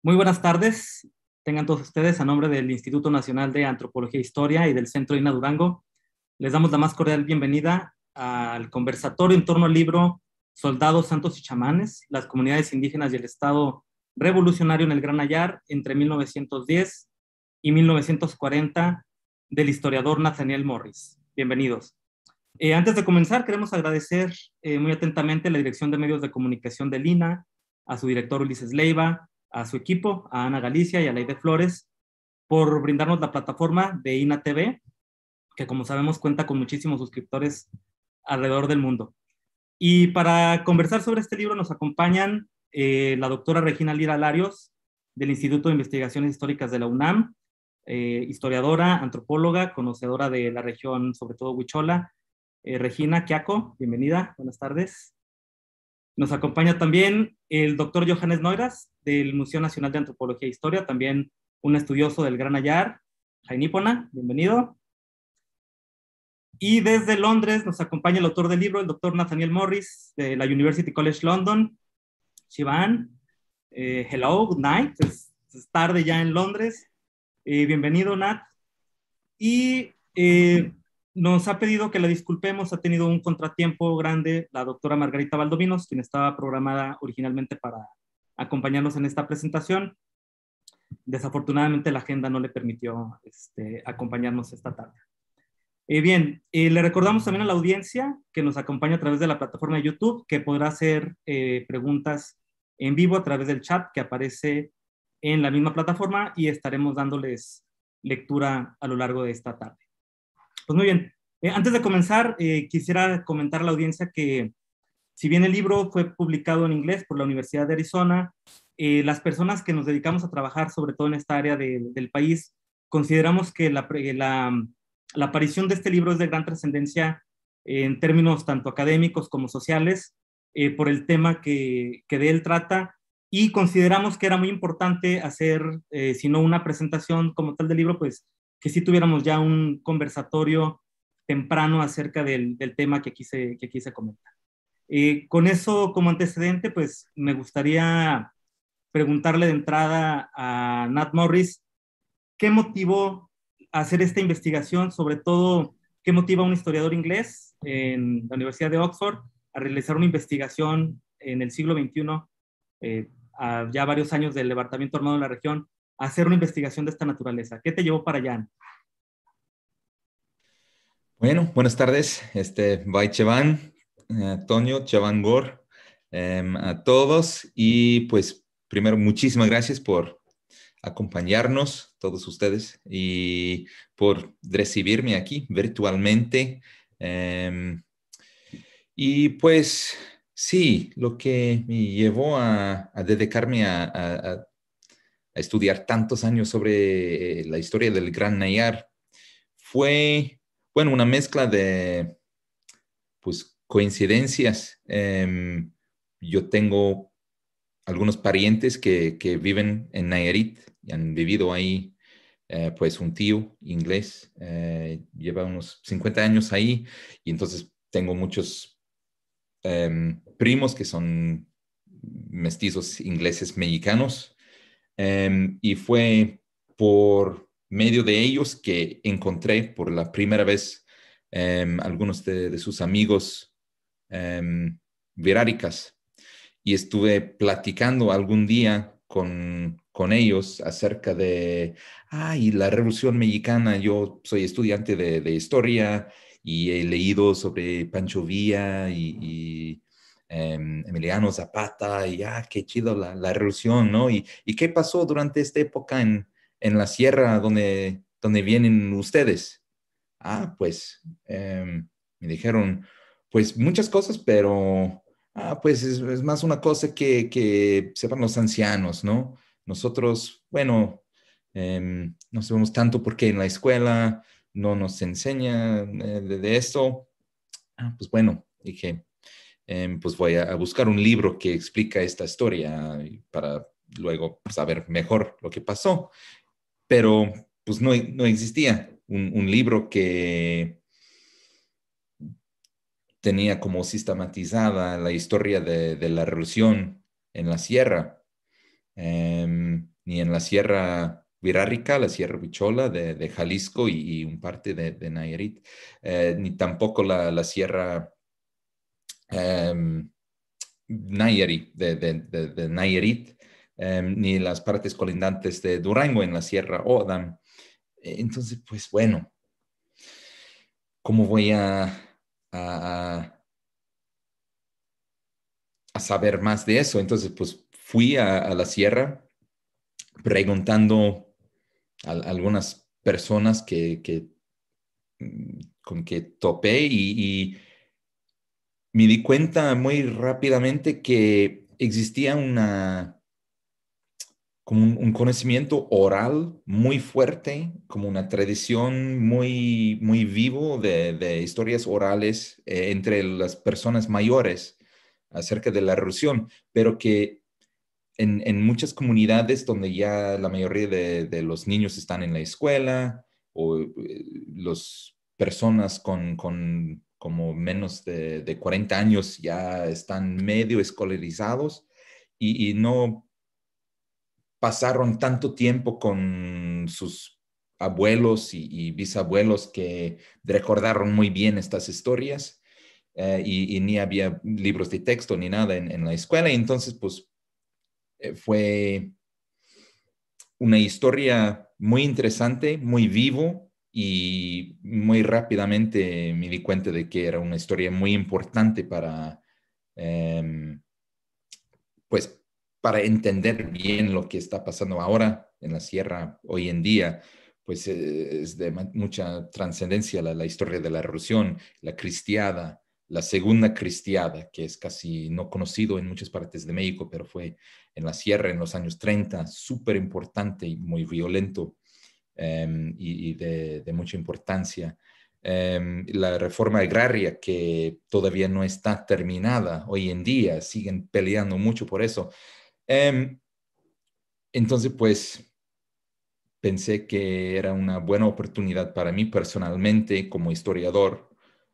Muy buenas tardes. Tengan todos ustedes a nombre del Instituto Nacional de Antropología e Historia y del Centro INA Durango. Les damos la más cordial bienvenida al conversatorio en torno al libro Soldados, Santos y Chamanes, las comunidades indígenas y el Estado revolucionario en el Gran Ayar entre 1910 y 1940 del historiador Nathaniel Morris. Bienvenidos. Eh, antes de comenzar, queremos agradecer eh, muy atentamente la Dirección de Medios de Comunicación del INA, a su director Ulises Leiva, a su equipo, a Ana Galicia y a Leide Flores, por brindarnos la plataforma de INA TV, que como sabemos cuenta con muchísimos suscriptores alrededor del mundo. Y para conversar sobre este libro nos acompañan eh, la doctora Regina Lira Larios, del Instituto de Investigaciones Históricas de la UNAM, historiadora, antropóloga, conocedora de la región, sobre todo Huichola, eh, Regina Quiaco, bienvenida, buenas tardes. Nos acompaña también el doctor Johannes Noiras, del Museo Nacional de Antropología e Historia, también un estudioso del Gran Ayar. Jainípona, bienvenido. Y desde Londres nos acompaña el autor del libro, el doctor Nathaniel Morris, de la University College London. Shivan, eh, hello, good night, es, tarde ya en Londres. Eh, bienvenido, Nat. Y nos ha pedido que la disculpemos, ha tenido un contratiempo grande la doctora Margarita Valdovinos, quien estaba programada originalmente para acompañarnos en esta presentación. Desafortunadamente la agenda no le permitió este, acompañarnos esta tarde. Eh, bien, eh, le recordamos también a la audiencia que nos acompaña a través de la plataforma de YouTube, que podrá hacer eh, preguntas en vivo a través del chat que aparece en la misma plataforma y estaremos dándoles lectura a lo largo de esta tarde. Pues muy bien, eh, antes de comenzar, eh, quisiera comentar a la audiencia que si bien el libro fue publicado en inglés por la Universidad de Arizona, eh, las personas que nos dedicamos a trabajar, sobre todo en esta área del país, consideramos que la, la, aparición de este libro es de gran trascendencia en términos tanto académicos como sociales, por el tema que, que, de él trata, y consideramos que era muy importante hacer, si no una presentación como tal del libro, pues que sí tuviéramos ya un conversatorio temprano acerca del, tema que aquí se, que aquí se comenta. Eh, con eso como antecedente, pues me gustaría preguntarle de entrada a Nat Morris, ¿qué motivó hacer esta investigación? Sobre todo, ¿qué motiva a un historiador inglés en la Universidad de Oxford a realizar una investigación en el siglo XXI, eh, ya varios años del levantamiento armado en la región, hacer una investigación de esta naturaleza? ¿Qué te llevó para allá? Bueno, buenas tardes. Este, Bye Chevan, Antonio, Chevan Gor, em, a todos. Y pues primero, muchísimas gracias por acompañarnos, todos ustedes, y por recibirme aquí virtualmente. Em, y pues sí, lo que me llevó a, dedicarme a, estudiar tantos años sobre eh, la historia del Gran Nayar fue, bueno, una mezcla de, pues, coincidencias. Em, yo tengo algunos parientes que, viven en Nayarit y han vivido ahí, eh, pues un tío inglés, eh, lleva unos 50 años ahí y entonces tengo muchos em, primos que son mestizos ingleses mexicanos Em, y fue por medio de ellos que encontré por la primera vez um, algunos de, sus amigos um, viráricas y estuve platicando algún día con, con ellos acerca de, ay, la Revolución Mexicana, yo soy estudiante de, de historia y he leído sobre Pancho Villa y, Em, Emiliano Zapata, y ah, qué chido la, la revolución, ¿no? Y, y, qué pasó durante esta época en, en la sierra donde, donde vienen ustedes? Ah, pues em, me dijeron, pues muchas cosas, pero ah, pues es, más una cosa que, que sepan los ancianos, ¿no? Nosotros, bueno, eh, no sabemos tanto porque en la escuela no nos enseña eh, de, de, esto. Ah, pues bueno, dije, Em, pues voy a, buscar un libro que explica esta historia para luego saber mejor lo que pasó. Pero pues no, no existía un, libro que tenía como sistematizada la historia de, la revolución en la sierra. em, ni en la Sierra Virárrica, la Sierra Huichola de, Jalisco y, un parte de, Nayarit, eh, ni tampoco la, Sierra em, Nayarit, de, Nayarit, em, ni las partes colindantes de Durango en la Sierra Odam. Entonces, pues bueno, ¿cómo voy a, a, saber más de eso? Entonces, pues fui a la sierra preguntando algunas personas que, mm, con que topé y, me di cuenta muy rápidamente que existía una, como un, conocimiento oral muy fuerte, como una tradición muy, muy vivo de, historias orales eh, entre las personas mayores acerca de la erosión, pero que en, muchas comunidades donde ya la mayoría de, los niños están en la escuela o eh, las personas con, como menos de, 40 años ya están medio escolarizados y, no pasaron tanto tiempo con sus abuelos y, bisabuelos que recordaron muy bien estas historias eh, y, ni había libros de texto ni nada en, en la escuela. Y entonces, pues eh, fue una historia muy interesante, muy vivo y muy rápidamente me di cuenta de que era una historia muy importante para, em, pues, para entender bien lo que está pasando ahora en la sierra hoy en día pues eh, es de mucha trascendencia la, historia de la revolución, la cristiada, la segunda cristiada, que es casi no conocido en muchas partes de México, pero fue en la sierra en los años 30, súper importante y muy violento em, y, de, mucha importancia. Em, la reforma agraria, que todavía no está terminada hoy en día, siguen peleando mucho por eso. Em, entonces, pues pensé que era una buena oportunidad para mí personalmente como historiador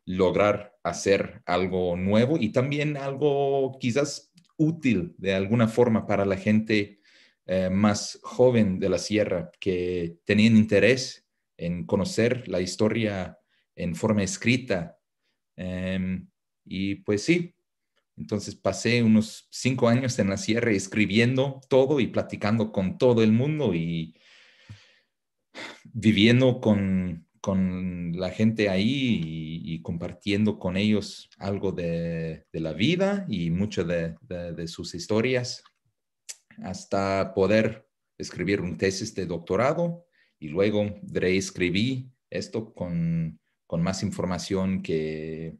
lograr hacer algo nuevo y también algo quizás útil de alguna forma para la gente eh, más joven de la sierra que tenían interés en conocer la historia en forma escrita. Em, y pues sí, entonces pasé unos cinco años en la sierra escribiendo todo y platicando con todo el mundo y viviendo con con la gente ahí y, compartiendo con ellos algo de, la vida y mucho de, sus historias, hasta poder escribir un tesis de doctorado y luego reescribí esto con, con más información que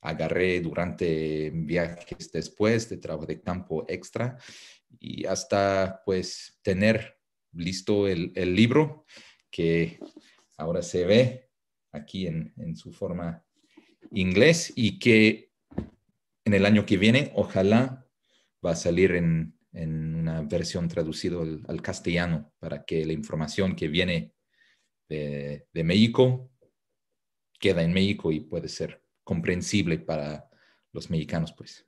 agarré durante viajes después de trabajo de campo extra y hasta pues tener listo el, el libro que ahora se ve aquí en, su forma inglés y que en el año que viene ojalá va a salir en, una versión traducida al, castellano para que la información que viene de, México queda en México y puede ser comprensible para los mexicanos, pues.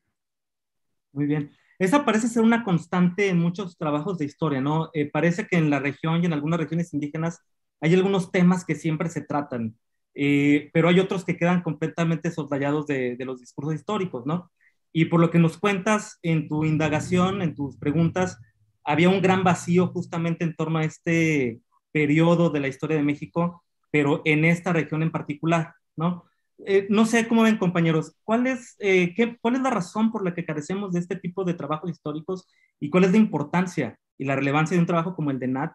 Muy bien. Esa parece ser una constante en muchos trabajos de historia, ¿no? Eh, parece que en la región y en algunas regiones indígenas hay algunos temas que siempre se tratan, eh, pero hay otros que quedan completamente soslayados de, los discursos históricos, ¿no? Y por lo que nos cuentas en tu indagación, en tus preguntas, había un gran vacío justamente en torno a este periodo de la historia de México, pero en esta región en particular, ¿no? Eh, no sé cómo ven, compañeros, ¿cuál es, eh, qué, ¿cuál es la razón por la que carecemos de este tipo de trabajos históricos y cuál es la importancia y la relevancia de un trabajo como el de Nat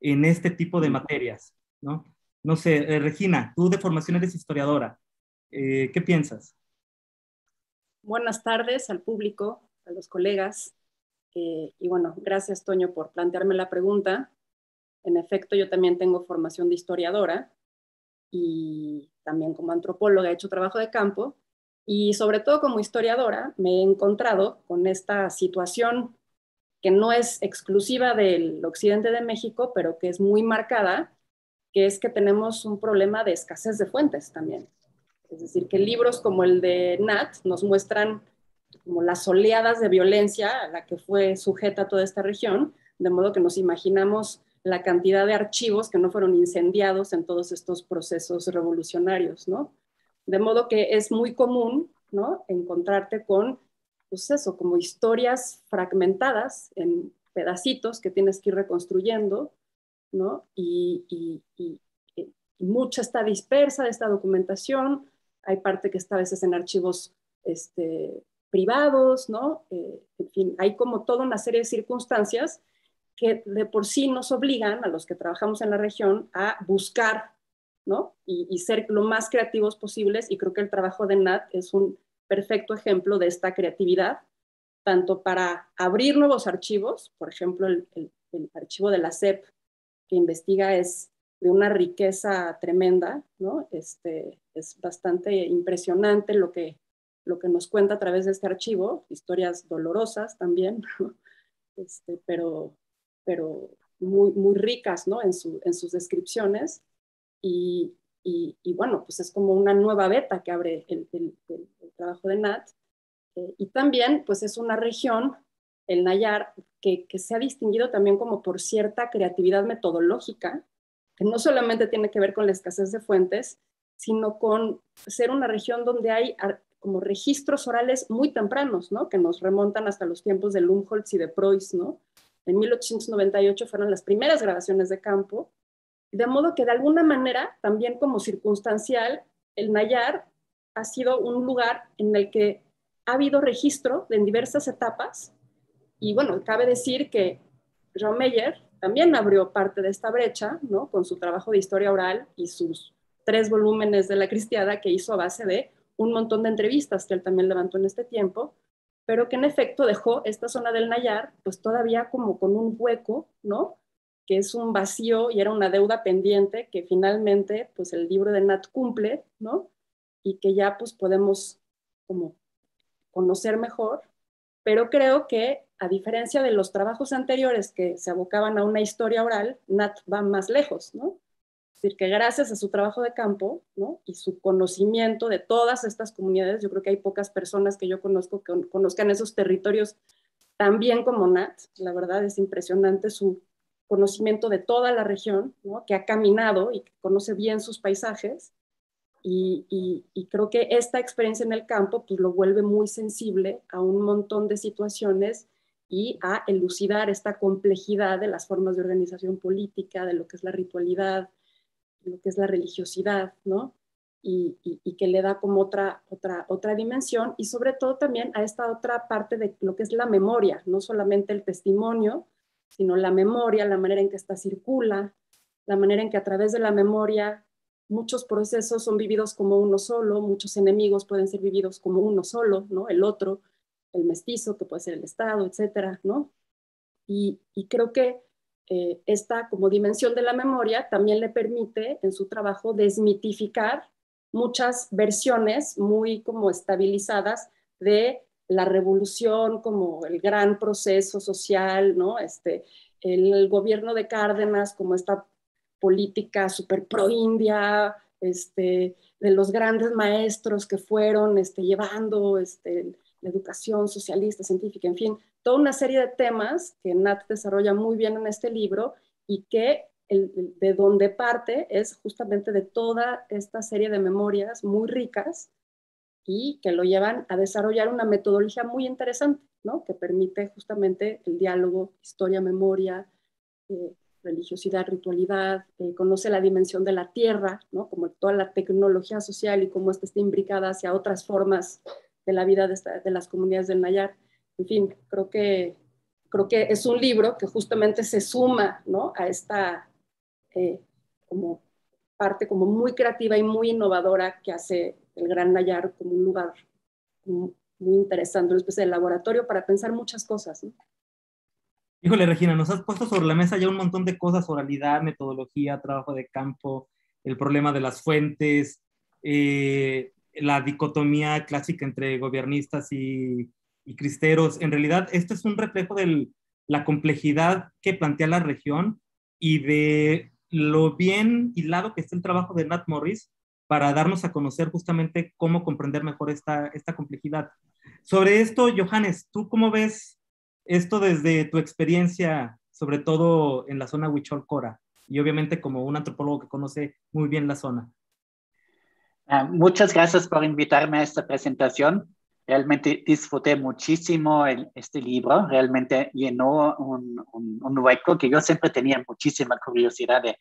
en este tipo de materias, ¿no? No sé, eh, Regina, tú de formación eres historiadora. Eh, ¿Qué piensas? Buenas tardes al público, a los colegas. Eh, y bueno, gracias, Toño, por plantearme la pregunta. En efecto, yo también tengo formación de historiadora y también como antropóloga he hecho trabajo de campo. Y sobre todo como historiadora me he encontrado con esta situación que no es exclusiva del occidente de México, pero que es muy marcada, que es que tenemos un problema de escasez de fuentes también. Es decir, que libros como el de Nat nos muestran como las oleadas de violencia a la que fue sujeta toda esta región, De modo que nos imaginamos la cantidad de archivos que no fueron incendiados en todos estos procesos revolucionarios, ¿no? De modo que es muy común, ¿no? Encontrarte con, pues eso, como historias fragmentadas en pedacitos que tienes que ir reconstruyendo, ¿no? Y, y, y, mucha está dispersa de esta documentación, hay parte que está a veces en archivos este, privados, ¿no? Eh, en fin, hay como toda una serie de circunstancias que de por sí nos obligan a los que trabajamos en la región a buscar, ¿no? Y, y ser lo más creativos posibles, y creo que el trabajo de Nat es un perfecto ejemplo de esta creatividad, tanto para abrir nuevos archivos, por ejemplo, el, archivo de la CEP que investiga es de una riqueza tremenda, ¿no? Este, es bastante impresionante lo que, lo que nos cuenta a través de este archivo, historias dolorosas también, este, pero, pero muy, muy ricas ¿no? en, su, en sus descripciones. Y, y, bueno, pues es como una nueva beta que abre el, el, trabajo de Nat eh, y también, pues es una región, el Nayar, que, que, se ha distinguido también como por cierta creatividad metodológica, que no solamente tiene que ver con la escasez de fuentes, sino con ser una región donde hay como registros orales muy tempranos, ¿no? Que nos remontan hasta los tiempos de Lumholtz y de Preuss, ¿no? En 1898 fueron las primeras grabaciones de campo, de modo que de alguna manera, también como circunstancial, el Nayar ha sido un lugar en el que ha habido registro en diversas etapas y bueno, cabe decir que Jean Meyer también abrió parte de esta brecha, ¿no? Con su trabajo de historia oral y sus tres volúmenes de la cristiada que hizo a base de un montón de entrevistas que él también levantó en este tiempo, pero que en efecto dejó esta zona del Nayar pues todavía como con un hueco, ¿no? Que es un vacío y era una deuda pendiente que finalmente pues el libro de Nat cumple, ¿no? Y que ya pues podemos como conocer mejor, pero creo que a diferencia de los trabajos anteriores que se abocaban a una historia oral, Nat va más lejos, ¿no? Es decir, que gracias a su trabajo de campo ¿no? y su conocimiento de todas estas comunidades, yo creo que hay pocas personas que yo conozco que conozcan esos territorios tan bien como Nat. La verdad es impresionante su conocimiento de toda la región, ¿no? que ha caminado y que conoce bien sus paisajes y, creo que esta experiencia en el campo pues, lo vuelve muy sensible a un montón de situaciones y a elucidar esta complejidad de las formas de organización política, de lo que es la ritualidad, lo que es la religiosidad, ¿no? Y, que le da como otra, otra, otra dimensión y sobre todo también a esta otra parte de lo que es la memoria, no solamente el testimonio, sino la memoria, la manera en que esta circula, la manera en que a través de la memoria muchos procesos son vividos como uno solo, muchos enemigos pueden ser vividos como uno solo, ¿no? El otro, el mestizo, que puede ser el Estado, etcétera, ¿no? Y, creo que eh, esta como dimensión de la memoria también le permite en su trabajo desmitificar muchas versiones muy como estabilizadas de la revolución como el gran proceso social, ¿no? Este, el gobierno de Cárdenas como esta política súper pro-india, este, de los grandes maestros que fueron este, llevando este, la educación socialista, científica, en fin, toda una serie de temas que Nat desarrolla muy bien en este libro y que el, de donde parte es justamente de toda esta serie de memorias muy ricas y que lo llevan a desarrollar una metodología muy interesante, ¿no? que permite justamente el diálogo, historia, memoria, eh, religiosidad, ritualidad, eh, conoce la dimensión de la tierra, ¿no? como toda la tecnología social y cómo esta está imbricada hacia otras formas de la vida de, las comunidades del Nayar. En fin, creo que, creo que es un libro que justamente se suma ¿no? a esta eh, como parte como muy creativa y muy innovadora que hace el Gran Nayar como un lugar muy, interesante, una especie de laboratorio para pensar muchas cosas. ¿no? Híjole, Regina, nos has puesto sobre la mesa ya un montón de cosas, oralidad, metodología, trabajo de campo, el problema de las fuentes, eh, la dicotomía clásica entre gobiernistas y, cristeros. En realidad, esto es un reflejo de la complejidad que plantea la región y de lo bien hilado que está el trabajo de Nat Morris para darnos a conocer justamente cómo comprender mejor esta, esta complejidad. Sobre esto, Johannes, ¿tú cómo ves esto desde tu experiencia sobre todo en la zona Huichol-Cora, y obviamente como un antropólogo que conoce muy bien la zona. Ah, muchas gracias por invitarme a esta presentación. Realmente disfruté muchísimo este libro, realmente llenó un, un, hueco que yo siempre tenía muchísima curiosidad de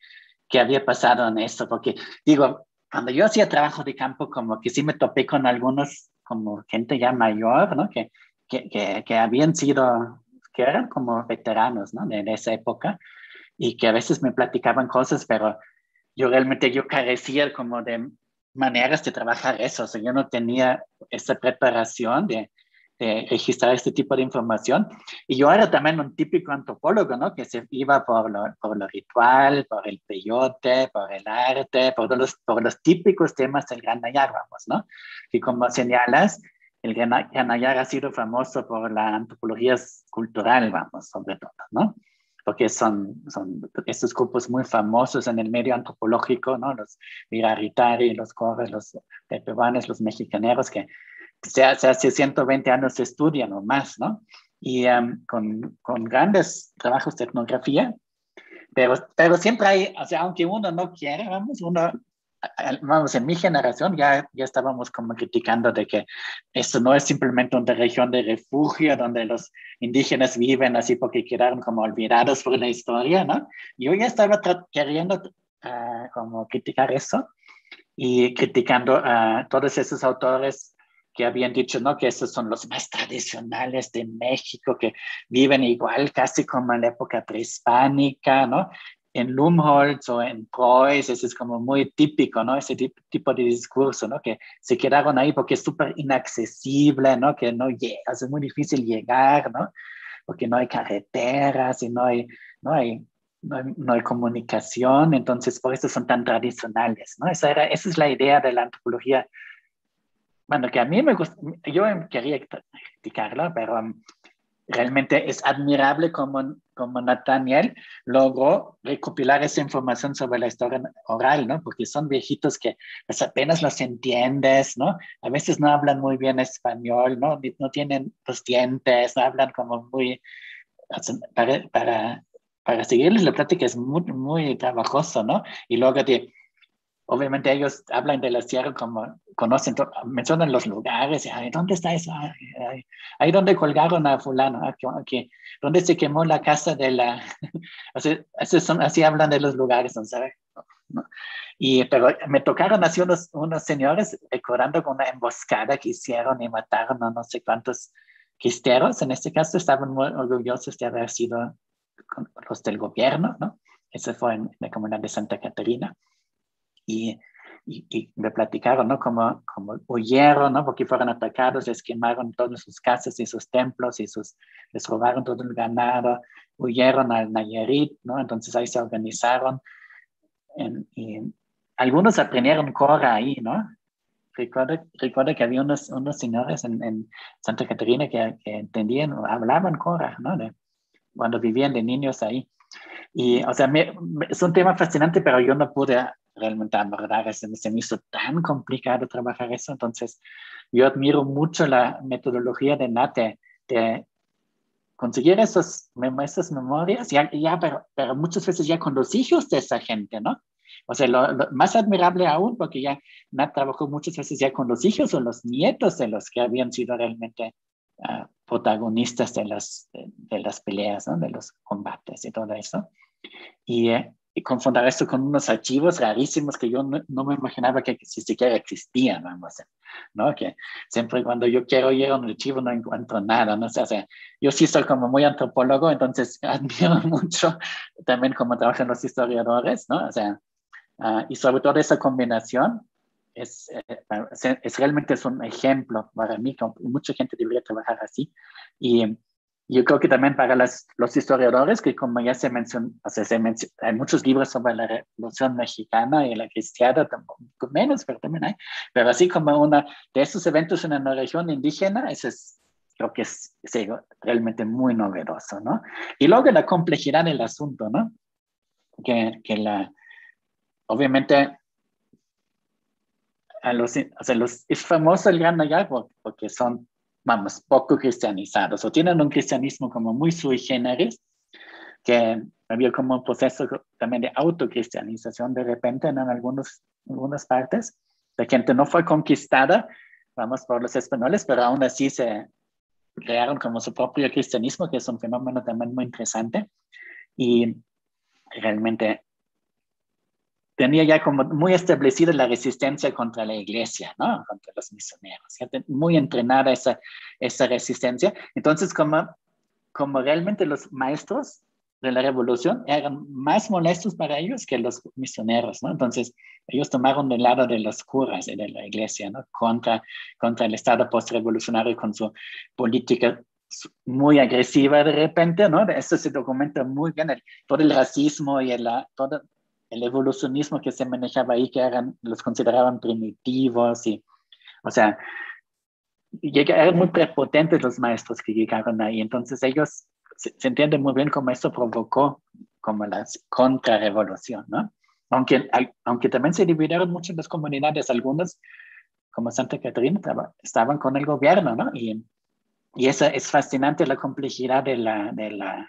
qué había pasado en esto, porque digo, cuando yo hacía trabajo de campo, como que sí me topé con algunos, como gente ya mayor, ¿no? Que, que, que, habían sido, que eran como veteranos, ¿no? De, de, esa época y que a veces me platicaban cosas, pero yo realmente yo carecía como de maneras de trabajar eso, o sea, yo no tenía esa preparación de, registrar este tipo de información. Y yo era también un típico antropólogo, ¿no? Que se iba por lo, por lo ritual, por el peyote, por el arte, por los, por los típicos temas del Gran Nayar, vamos, ¿no? Y como señalas, el Gran Nayar ha sido famoso por la antropología cultural, vamos, sobre todo, ¿no? Porque son, son estos grupos muy famosos en el medio antropológico, ¿no? Los Viraritari, los Corres, los Pepebanes, los mexicaneros, que hace 120 años se estudian o más, ¿no? Y um, con, con, grandes trabajos de etnografía, pero, pero siempre hay, o sea, aunque uno no quiere, vamos, uno vamos, en mi generación ya, ya estábamos como criticando de que esto no es simplemente una región de refugio donde los indígenas viven así porque quedaron como olvidados por la historia, ¿no? Yo ya estaba queriendo uh, como criticar eso y criticando a todos esos autores que habían dicho, ¿no? Que esos son los más tradicionales de México, que viven igual casi como en la época prehispánica, ¿no? En Lumholtz o en Preuss, eso es como muy típico, ¿no? Ese tipo de discurso, ¿no? Que se quedaron ahí porque es súper inaccesible, ¿no? Que no llega, es muy difícil llegar, ¿no? Porque no hay carreteras y no hay, no hay, no hay, comunicación, entonces por eso son tan tradicionales, ¿no? Esa, era, esa es la idea de la antropología. Bueno, que a mí me gusta, yo quería criticarla, pero um, realmente es admirable como, como Nathaniel logró recopilar esa información sobre la historia oral, ¿no? Porque son viejitos que pues, apenas los entiendes, ¿no? A veces no hablan muy bien español, ¿no? No tienen los dientes, no hablan como muy... Para, para, para seguirles la plática es muy, muy trabajoso, ¿no? Y luego de obviamente ellos hablan de la sierra como conocen, mencionan los lugares, ¿dónde está eso? Ahí donde colgaron a fulano, aquí, ¿dónde se quemó la casa de la... así, son, así hablan de los lugares, ¿no sabe? Y, pero me tocaron así unos, unos señores recordando con una emboscada que hicieron y mataron a no sé cuántos quisteros. En este caso estaban muy orgullosos de haber sido los del gobierno, ¿no? Eso fue en la comunidad de Santa Catarina y, y, me platicaron, ¿no? Como, como huyeron, ¿no? Porque fueron atacados, les quemaron todas sus casas y sus templos y sus, les robaron todo el ganado, huyeron al Nayarit, ¿no? Entonces ahí se organizaron y algunos aprendieron Cora ahí, ¿no? Recuerdo, recuerdo que había unos, unos señores en, en Santa Catarina que, que, entendían, hablaban Cora, ¿no? De, cuando vivían de niños ahí. Y, o sea, me, es un tema fascinante, pero yo no pude realmente abordar, se, se me hizo tan complicado trabajar eso. Entonces, yo admiro mucho la metodología de Nate de conseguir esos, esas memorias, ya, ya pero, pero, muchas veces ya con los hijos de esa gente, ¿no? O sea, lo, más admirable aún, porque ya Nat trabajó muchas veces ya con los hijos o los nietos de los que habían sido realmente uh, protagonistas de las, de, de, las peleas, ¿no? de los combates y todo eso. Y, eh, y confundar esto con unos archivos rarísimos que yo no, me imaginaba que si siquiera existían, vamos, ¿no? Que siempre cuando yo quiero ir a un archivo no encuentro nada, ¿no? O sea, yo sí soy como muy antropólogo, entonces admiro mucho también cómo trabajan los historiadores, ¿no? O sea, uh, y sobre todo esa combinación es, eh, es, realmente es un ejemplo para mí, que mucha gente debería trabajar así. Y yo creo que también para las, los historiadores, que como ya se mencionó, o sea, se hay muchos libros sobre la Revolución Mexicana y la cristiana, menos, pero también hay, pero así como una de esos eventos en una región indígena, eso es, creo que es, es realmente muy novedoso, ¿no? Y luego la complejidad del asunto, ¿no? Que, que la, obviamente, a los, o sea, los, es famoso el Gran Nayar porque son vamos, poco cristianizados o tienen un cristianismo como muy sui generis, que había como un proceso también de autocristianización de repente en algunos, algunas partes. La gente no fue conquistada, vamos, por los españoles, pero aún así se crearon como su propio cristianismo, que es un fenómeno también muy interesante. Y realmente tenía ya como muy establecida la resistencia contra la iglesia, ¿no? Contra los misioneros. Muy entrenada esa, esa resistencia. Entonces, como, como realmente los maestros de la revolución eran más molestos para ellos que los misioneros, ¿no? Entonces, ellos tomaron el lado de los curas y de la iglesia, ¿no? Contra, contra el Estado postrevolucionario con su política muy agresiva de repente, ¿no? Esto se documenta muy bien, todo el racismo y el, todo el evolucionismo que se manejaba ahí, que eran, los consideraban primitivos y, o sea, eran muy prepotentes los maestros que llegaron ahí, entonces ellos se, entiende muy bien cómo esto provocó como la contrarrevolución, ¿no? Aunque, aunque también se dividieron mucho las comunidades, algunos, como Santa Catarina, estaban con el gobierno, ¿no? Y, y esa es fascinante la complejidad de, la, de, la,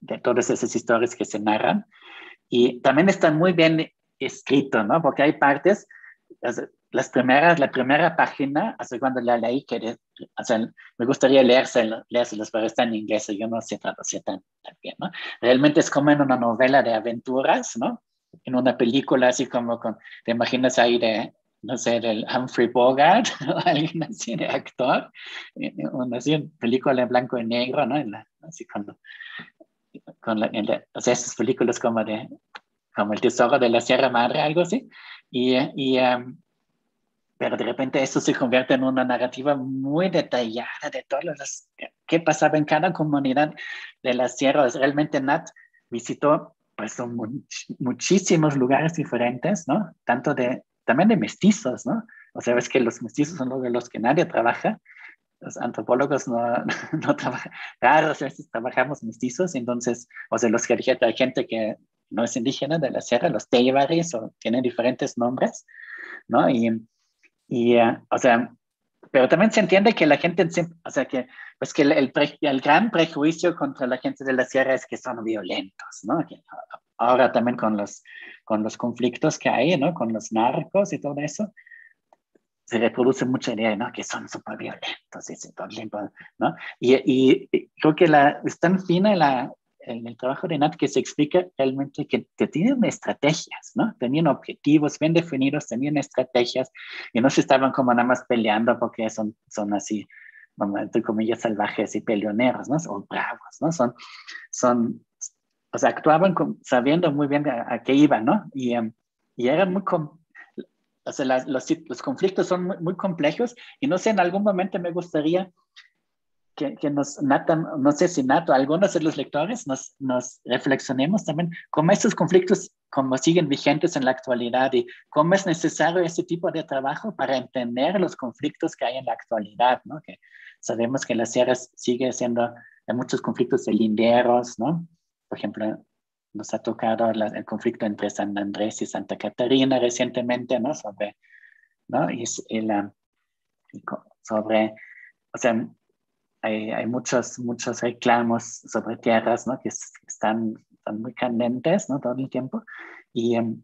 de todas esas historias que se narran. Y también está muy bien escrito, ¿no? Porque hay partes, las primeras, la primera página, hasta cuando la leí, que, o sea, me gustaría leérselos, pero está en inglés, yo no sé traducir tan, tan, bien, ¿no? Realmente es como en una novela de aventuras, ¿no? En una película así como con, te imaginas ahí de, no sé, del Humphrey Bogart, o alguien así de actor, una así, película en blanco y negro, ¿no? La, así cuando, con la, o sea, esas películas como de, como El Tesoro de la Sierra Madre, algo así, y, y um, pero de repente esto se convierte en una narrativa muy detallada de todo las, qué pasaba en cada comunidad de las sierras. Realmente Nat visitó pues muchísimos lugares diferentes, ¿no? Tanto de, también de mestizos, ¿no? O sea, ves que los mestizos son los de los que nadie trabaja. Los antropólogos no, no trabajan, raras veces trabajamos mestizos, entonces, o sea, los que hay gente que no es indígena de la sierra, los teibaris, o tienen diferentes nombres, ¿no? Y, y, uh, o sea, pero también se entiende que la gente, o sea, que, pues que el, el, pre, el, gran prejuicio contra la gente de la sierra es que son violentos, ¿no? Que ahora también con los, con los conflictos que hay, ¿no? Con los narcos y todo eso, se reproduce mucha idea, ¿no? Que son súper violentos y tiempo, ¿no? Y, y, creo que la, es tan fina la, en el trabajo de Nat que se explica realmente que, que tienen estrategias, ¿no? Tenían objetivos bien definidos, tenían estrategias y no se estaban como nada más peleando porque son, son así, entre comillas, salvajes y peleoneros, ¿no? O bravos, ¿no? Son, son, o sea, actuaban con, sabiendo muy bien a, qué iban, ¿no? Y, um, y eran muy, o sea, las, los, los, conflictos son muy, muy complejos y no sé, en algún momento me gustaría que, nos, Nata, no sé si Nato, algunos de los lectores nos, nos reflexionemos también cómo estos conflictos como siguen vigentes en la actualidad y cómo es necesario ese tipo de trabajo para entender los conflictos que hay en la actualidad, ¿no? Que sabemos que la sierra sigue siendo, hay muchos conflictos de linderos, ¿no? Por ejemplo, nos ha tocado la, el conflicto entre San Andrés y Santa Catarina recientemente, ¿no? Sobre, ¿no? Y, sobre, o sea, hay, hay muchos, muchos reclamos sobre tierras ¿no? que están, están muy candentes ¿no? todo el tiempo. Y um,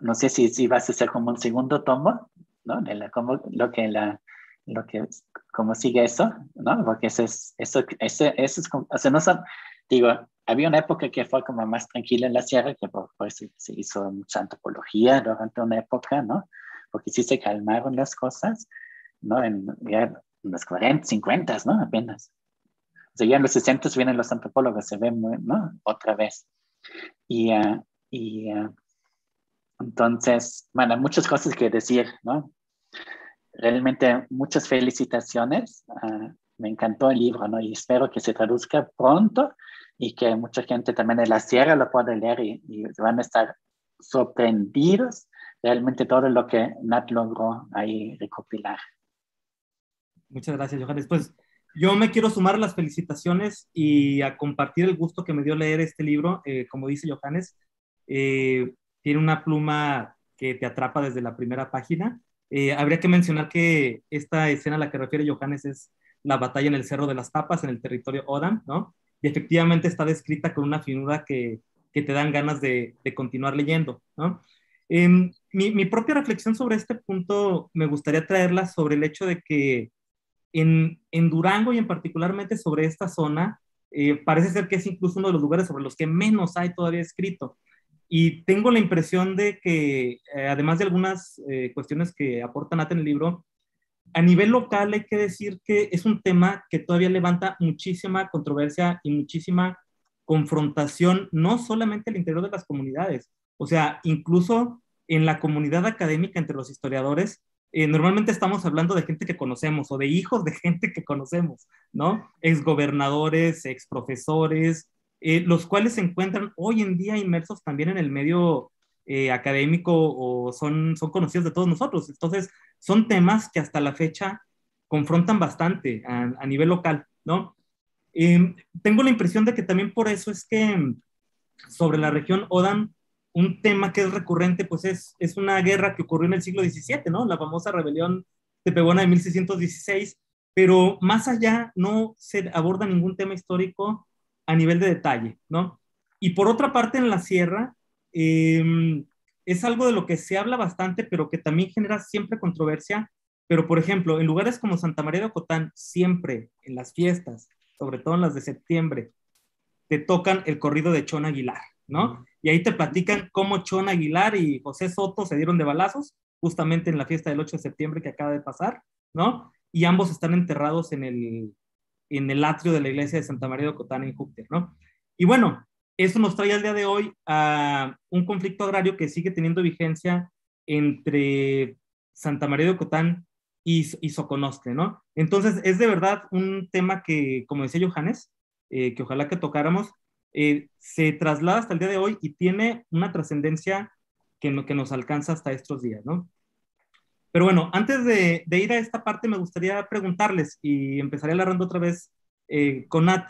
no sé si, si vas a hacer como un segundo tomo, ¿no? De la, como, lo que la, lo que, cómo sigue eso, ¿no? Porque eso es, eso, ese, eso es, o sea, no son, digo, había una época que fue como más tranquila en la sierra, que por, por eso se hizo mucha antropología durante una época, ¿no? Porque sí se calmaron las cosas, ¿no? En, ya en los 40, 50, ¿no? Apenas. O sea, ya en los 60 vienen los antropólogos, se ven, ¿no? Otra vez. Y, uh, y uh, entonces, bueno, muchas cosas que decir, ¿no? Realmente muchas felicitaciones. Uh, me encantó el libro, ¿no? Y espero que se traduzca pronto y que mucha gente también de la sierra lo pueda leer y, y van a estar sorprendidos realmente todo lo que Nat logró ahí recopilar. Muchas gracias, Johannes. Pues yo me quiero sumar a las felicitaciones y a compartir el gusto que me dio leer este libro. Eh, como dice Johannes, eh, tiene una pluma que te atrapa desde la primera página. Eh, habría que mencionar que esta escena a la que refiere Johannes es la batalla en el Cerro de las Tapas, en el territorio Odam, ¿no? y efectivamente está descrita con una finura que, que te dan ganas de, de continuar leyendo. ¿no? Em, mi, mi, propia reflexión sobre este punto me gustaría traerla sobre el hecho de que en, en Durango y en particularmente sobre esta zona, eh, parece ser que es incluso uno de los lugares sobre los que menos hay todavía escrito. Y tengo la impresión de que, eh, además de algunas eh, cuestiones que aportan Nat en el libro, a nivel local hay que decir que es un tema que todavía levanta muchísima controversia y muchísima confrontación, no solamente al interior de las comunidades, o sea, incluso en la comunidad académica entre los historiadores, eh, normalmente estamos hablando de gente que conocemos o de hijos de gente que conocemos, ¿no? Exgobernadores, exprofesores, eh, los cuales se encuentran hoy en día inmersos también en el medio eh, académico o son, son conocidos de todos nosotros. Entonces, son temas que hasta la fecha confrontan bastante a, nivel local, ¿no? Em, tengo la impresión de que también por eso es que sobre la región Odan, un tema que es recurrente, pues es, es una guerra que ocurrió en el siglo XVII, ¿no? La famosa rebelión de Pegona de 1616, pero más allá no se aborda ningún tema histórico a nivel de detalle, ¿no? Y por otra parte, en la sierra, Em, es algo de lo que se habla bastante, pero que también genera siempre controversia. Pero, por ejemplo, en lugares como Santa María de Ocotán, siempre en las fiestas, sobre todo en las de septiembre, te tocan el corrido de Chon Aguilar, ¿no? Y ahí te platican cómo Chon Aguilar y José Soto se dieron de balazos, justamente en la fiesta del 8 de septiembre que acaba de pasar, ¿no? Y ambos están enterrados en el, en el atrio de la iglesia de Santa María de Ocotán en Júpiter, ¿no? Y bueno, eso nos trae al día de hoy a un conflicto agrario que sigue teniendo vigencia entre Santa María de Ocotán y, y ¿no? Entonces, es de verdad un tema que, como decía Johannes, eh, que ojalá que tocáramos, eh, se traslada hasta el día de hoy y tiene una trascendencia que, que nos alcanza hasta estos días, ¿no? Pero bueno, antes de, de, ir a esta parte, me gustaría preguntarles, y empezaré la ronda otra vez eh, con Nat,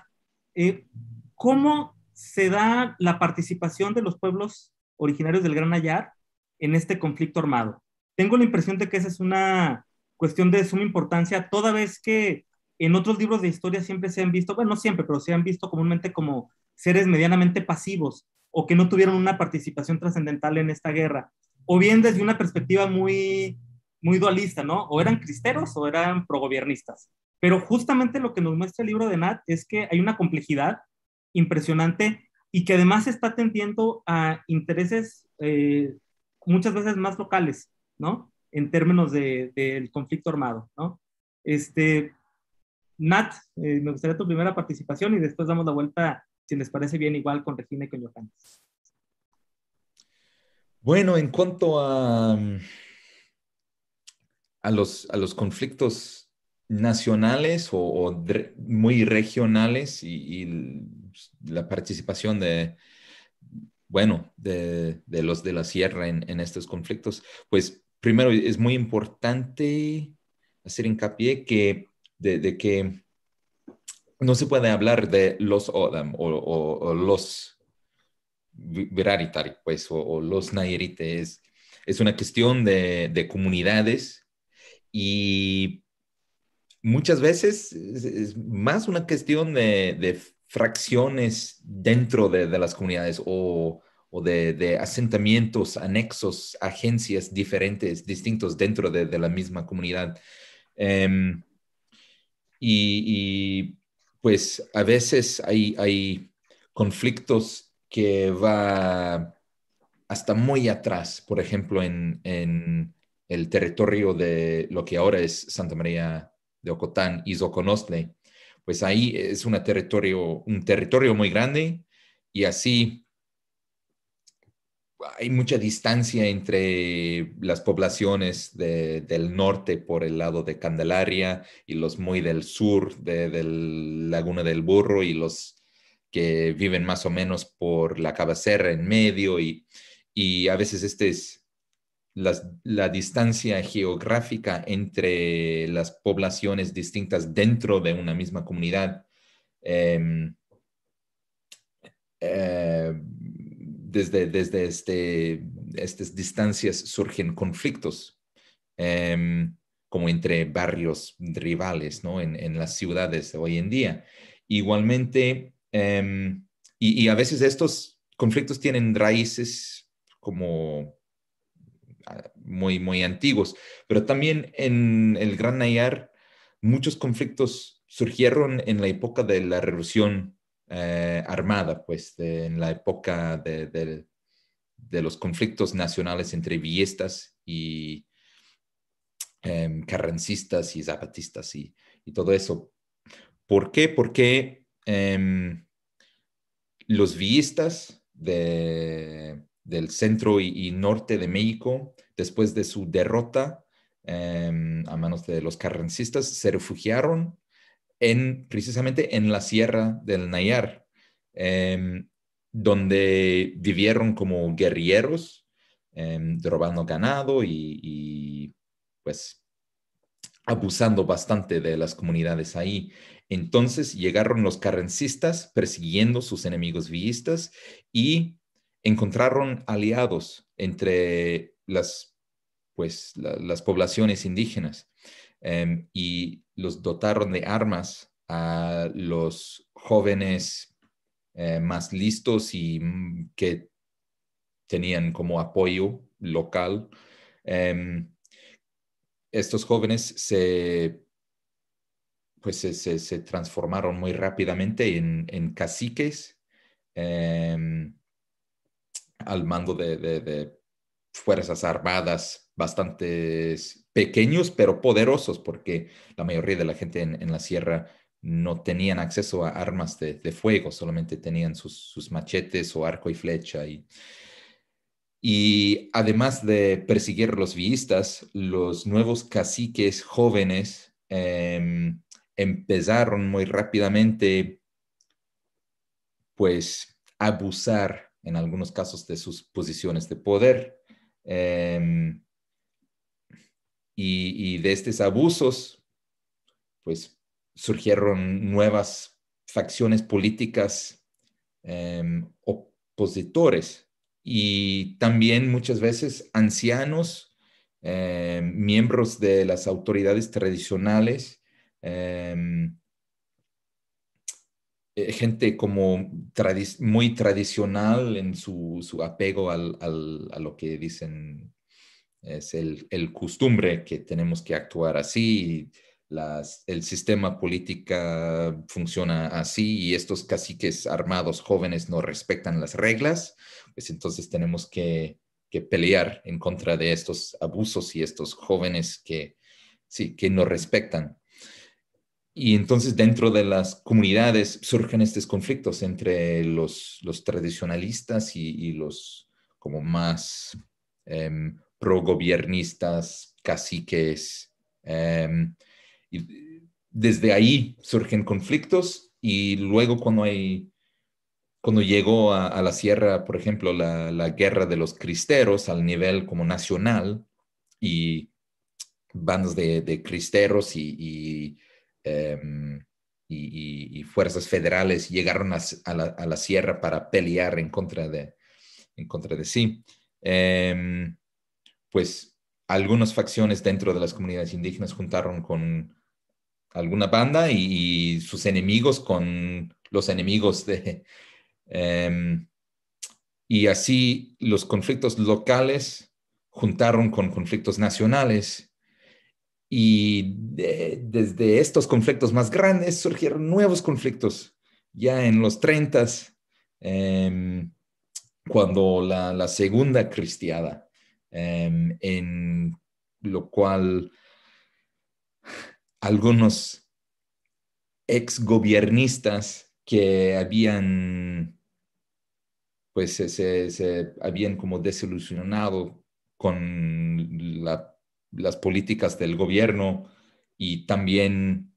¿cómo se da la participación de los pueblos originarios del Gran Ayar en este conflicto armado. Tengo la impresión de que esa es una cuestión de suma importancia, toda vez que en otros libros de historia siempre se han visto, bueno, no siempre, pero se han visto comúnmente como seres medianamente pasivos o que no tuvieron una participación trascendental en esta guerra, o bien desde una perspectiva muy, muy dualista, ¿no? O eran cristeros o eran progobiernistas. Pero justamente lo que nos muestra el libro de Nat es que hay una complejidad impresionante y que además está atendiendo a intereses eh, muchas veces más locales, ¿no? En términos del de, conflicto armado, ¿no? Este, Nat, eh, me gustaría tu primera participación y después damos la vuelta, si les parece bien, igual con Regina y con Johannes. Bueno, en cuanto a, a, los, conflictos nacionales o, muy regionales y la participación de, bueno, de, los de la sierra en, estos conflictos, pues primero es muy importante hacer hincapié que, de, que no se puede hablar de los Odam o, los Viraritari, pues, o, los Nayerites. Es una cuestión de, comunidades y muchas veces es, más una cuestión de, de fracciones dentro de, las comunidades o, de, asentamientos, anexos, agencias diferentes, distintos dentro de, la misma comunidad. Em, y, pues a veces hay, hay conflictos que va hasta muy atrás, por ejemplo, en, en, el territorio de lo que ahora es Santa María de Ocotán y Zoconostle, pues ahí es un territorio, un territorio muy grande y así hay mucha distancia entre las poblaciones del norte por el lado de Candelaria y los muy del sur de, del Laguna del Burro y los que viven más o menos por la cabecera en medio y, y a veces este la distancia geográfica entre las poblaciones distintas dentro de una misma comunidad. Em, eh, desde, desde este, estas distancias surgen conflictos, em, como entre barrios rivales ¿no? en, las ciudades de hoy en día. Igualmente, em, y, a veces estos conflictos tienen raíces como muy, muy antiguos, pero también en el Gran Nayar muchos conflictos surgieron en la época de la revolución eh, armada, pues en la época de, los conflictos nacionales entre villistas y em, carrancistas y zapatistas y, todo eso. ¿Por qué? Porque em, los villistas del centro y, norte de México, después de su derrota em, a manos de los carrancistas, se refugiaron en, precisamente en la sierra del Nayar, em, donde vivieron como guerrilleros, em, robando ganado y pues abusando bastante de las comunidades ahí. Entonces llegaron los carrancistas persiguiendo sus enemigos villistas y encontraron aliados entre las, pues, las poblaciones indígenas em, y los dotaron de armas a los jóvenes eh, más listos y mm, que tenían como apoyo local. Em, estos jóvenes se pues se, transformaron muy rápidamente en, caciques em, al mando de, fuerzas armadas bastante pequeños pero poderosos porque la mayoría de la gente en, la sierra no tenían acceso a armas de, fuego, solamente tenían sus, machetes o arco y flecha. Y, y además de perseguir a los villistas, los nuevos caciques jóvenes em, empezaron muy rápidamente, pues, abusar en algunos casos de sus posiciones de poder. Em, y, de estos abusos, pues, surgieron nuevas facciones políticas em, opositores y también muchas veces ancianos, em, miembros de las autoridades tradicionales Em, eh, gente como muy tradicional en su, apego al, a lo que dicen es el, el, costumbre que tenemos que actuar así, las, el sistema político funciona así y estos caciques armados jóvenes no respetan las reglas, pues entonces tenemos que, que pelear en contra de estos abusos y estos jóvenes que, sí, que no respetan. Y entonces dentro de las comunidades surgen estos conflictos entre los, los tradicionalistas y, los como más eh, pro-gobiernistas, caciques. Em, y desde ahí surgen conflictos y luego cuando hay, cuando llegó a, la sierra, por ejemplo, la, guerra de los cristeros al nivel como nacional y bandas de, cristeros y Em, y, fuerzas federales llegaron a, la, sierra para pelear en contra de, en contra de sí. Em, pues algunas facciones dentro de las comunidades indígenas juntaron con alguna banda y, sus enemigos con los enemigos de... Em, y así los conflictos locales juntaron con conflictos nacionales y desde estos conflictos más grandes surgieron nuevos conflictos. Ya en los 30, em, cuando la, segunda cristiada, em, en lo cual algunos exgobiernistas que habían, pues se, habían como desilusionado con la las políticas del gobierno y también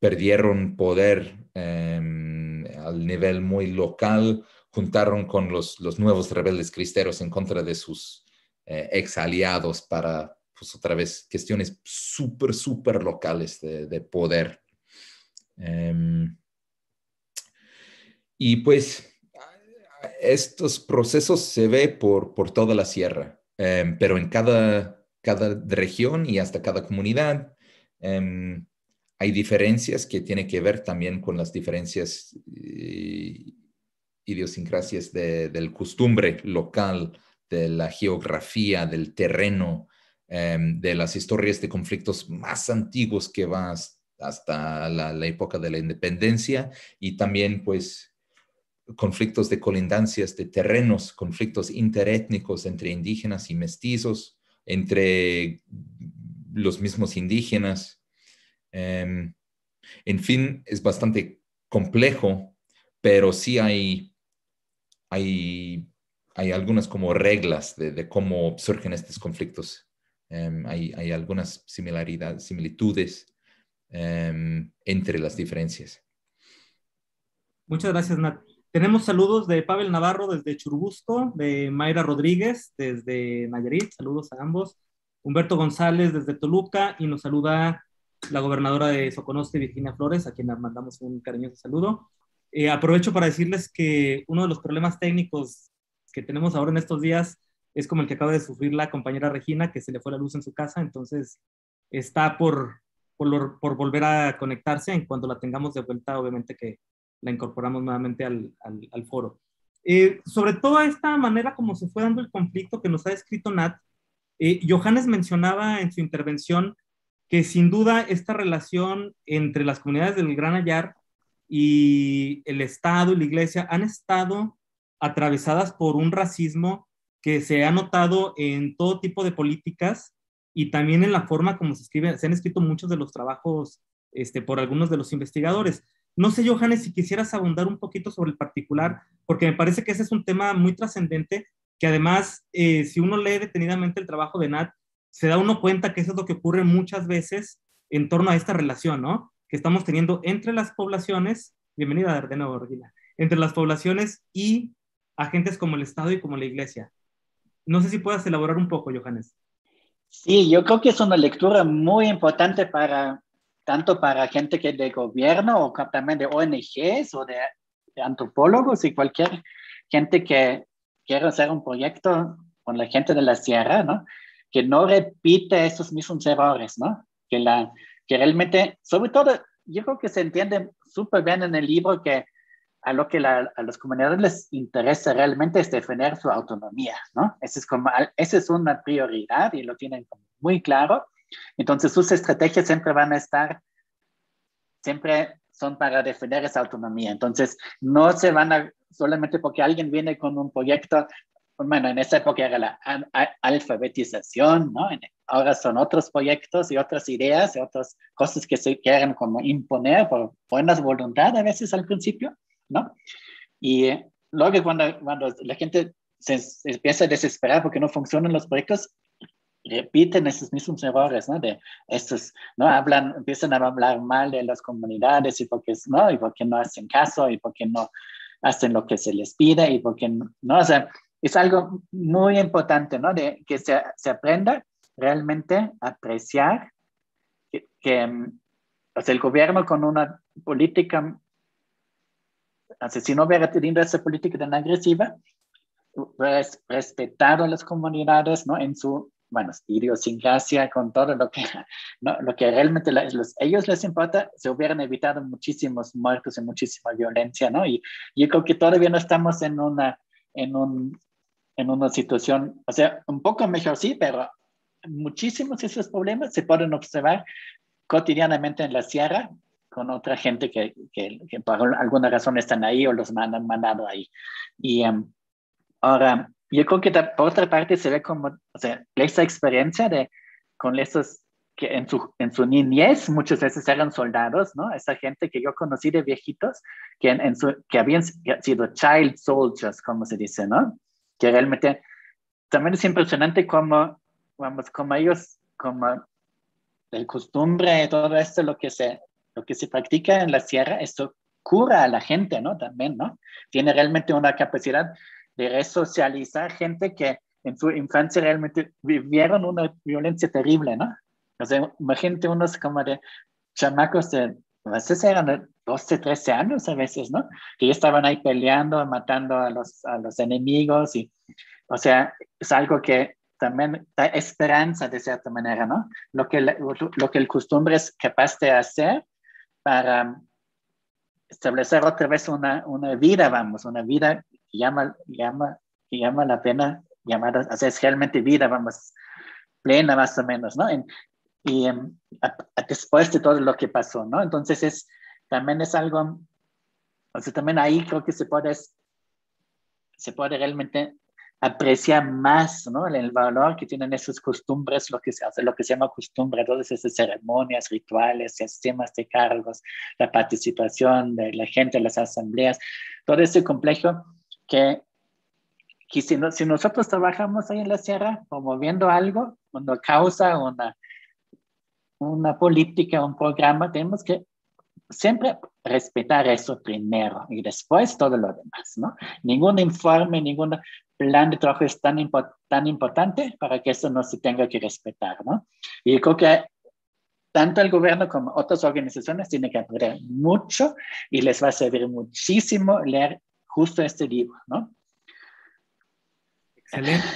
perdieron poder em, al nivel muy local, juntaron con los, nuevos rebeldes cristeros en contra de sus eh, ex aliados para, pues otra vez, cuestiones súper, súper locales de, poder. Em, y pues estos procesos se ve por, por toda la sierra, em, pero en cada cada región y hasta cada comunidad. Em, hay diferencias que tienen que ver también con las diferencias eh, idiosincrasias del costumbre local, de la geografía, del terreno, em, de las historias de conflictos más antiguos que van hasta la, época de la independencia y también pues conflictos de colindancias de terrenos, conflictos interétnicos entre indígenas y mestizos, entre los mismos indígenas. Em, en fin, es bastante complejo, pero sí hay, hay, hay algunas como reglas de, cómo surgen estos conflictos. Em, hay, hay, algunas similaridades, similitudes em, entre las diferencias. Muchas gracias, Nat. Tenemos saludos de Pavel Navarro desde Churubusco, de Mayra Rodríguez desde Nayarit, saludos a ambos. Humberto González desde Toluca y nos saluda la gobernadora de Soconosque, Virginia Flores, a quien mandamos un cariñoso saludo. Eh, aprovecho para decirles que uno de los problemas técnicos que tenemos ahora en estos días es como el que acaba de sufrir la compañera Regina, que se le fue la luz en su casa, entonces está por, por, por volver a conectarse. En cuanto la tengamos de vuelta, obviamente que la incorporamos nuevamente al, al, foro. Eh, sobre toda esta manera como se fue dando el conflicto que nos ha descrito Nat, eh, Johannes mencionaba en su intervención que sin duda esta relación entre las comunidades del Gran Ayar y el Estado y la Iglesia han estado atravesadas por un racismo que se ha notado en todo tipo de políticas y también en la forma como se escribe, se han escrito muchos de los trabajos este, por algunos de los investigadores. No sé, Johannes, si quisieras abundar un poquito sobre el particular, porque me parece que ese es un tema muy trascendente, que además, eh, si uno lee detenidamente el trabajo de Nat, se da uno cuenta que eso es lo que ocurre muchas veces en torno a esta relación, ¿no? Que estamos teniendo entre las poblaciones, bienvenida de nuevo, Regina, entre las poblaciones y agentes como el Estado y como la Iglesia. No sé si puedas elaborar un poco, Johannes. Sí, yo creo que es una lectura muy importante para tanto para gente que de gobierno o también de ONGs o de, antropólogos y cualquier gente que quiera hacer un proyecto con la gente de la sierra, ¿no? Que no repite esos mismos errores, ¿no? Que, la, que realmente, sobre todo, yo creo que se entiende súper bien en el libro que a lo que a las comunidades les interesa realmente es defender su autonomía, ¿no? Esa es, como, esa es una prioridad y lo tienen muy claro entonces sus estrategias siempre van a estar, siempre son para defender esa autonomía. Entonces no se van a, solamente porque alguien viene con un proyecto, bueno, en esa época era la alfabetización, ¿no? Ahora son otros proyectos y otras ideas y otras cosas que se quieren como imponer por buenas voluntad a veces al principio, ¿no? Y luego cuando, cuando la gente se, se empieza a desesperar porque no funcionan los proyectos, repiten esos mismos errores, ¿no? De estos, ¿no? Hablan, empiezan a hablar mal de las comunidades y porque, ¿no? Y porque no hacen caso y porque no hacen lo que se les pide y porque, ¿no? O sea, es algo muy importante, ¿no? De que se, se aprenda realmente a apreciar que, que o sea, el gobierno con una política, sea, si no hubiera tenido esa política tan agresiva, pues, respetado a las comunidades, ¿no? En su bueno, idiosincrasia, con todo lo que, ¿no? lo que realmente los, ellos les importa, se hubieran evitado muchísimos muertos y muchísima violencia, ¿no? Y yo creo que todavía no estamos en una, en un, en una situación, o sea, un poco mejor sí, pero muchísimos de esos problemas se pueden observar cotidianamente en la sierra con otra gente que, que, que por alguna razón están ahí o los han mandado ahí. Y um, ahora, yo creo que por otra parte se ve como, o sea, esa experiencia de con esos que en su, en su niñez muchas veces eran soldados, ¿no? Esa gente que yo conocí de viejitos, que, en, su, que habían sido child soldiers, como se dice, ¿no? Que realmente también es impresionante como, vamos, como ellos, como el costumbre, todo esto, lo que se, lo que se practica en la sierra, esto cura a la gente, ¿no? También, ¿no? Tiene realmente una capacidad de resocializar gente que en su infancia realmente vivieron una violencia terrible, ¿no? O sea, imagínate unos como de chamacos de, a veces eran de 12, 13 años a veces, ¿no? Que ya estaban ahí peleando, matando a los, a los enemigos y, o sea, es algo que también da esperanza de cierta manera, ¿no? Lo que, lo que el costumbre es capaz de hacer para establecer otra vez una, una vida, vamos, una vida que llama, llama, que llama la pena llamar, o sea, es realmente vida, vamos, plena más o menos, ¿no? y em, después de todo lo que pasó, ¿no? Entonces es, también es algo, o sea, también ahí creo que se puede, se puede realmente apreciar más ¿no? el valor que tienen esas costumbres, lo que se hace, lo que se llama costumbre, todas esas ceremonias, rituales, sistemas de cargos, la participación de la gente en las asambleas, todo ese complejo que, que si, si nosotros trabajamos ahí en la sierra promoviendo algo, cuando causa una, una política, un programa, tenemos que siempre respetar eso primero y después todo lo demás, ¿no? Ningún informe, ningún plan de trabajo es tan, tan importante para que eso no se tenga que respetar, ¿no? Y creo que tanto el gobierno como otras organizaciones tienen que aprender mucho y les va a servir muchísimo leer justo este libro, ¿no? Excelente.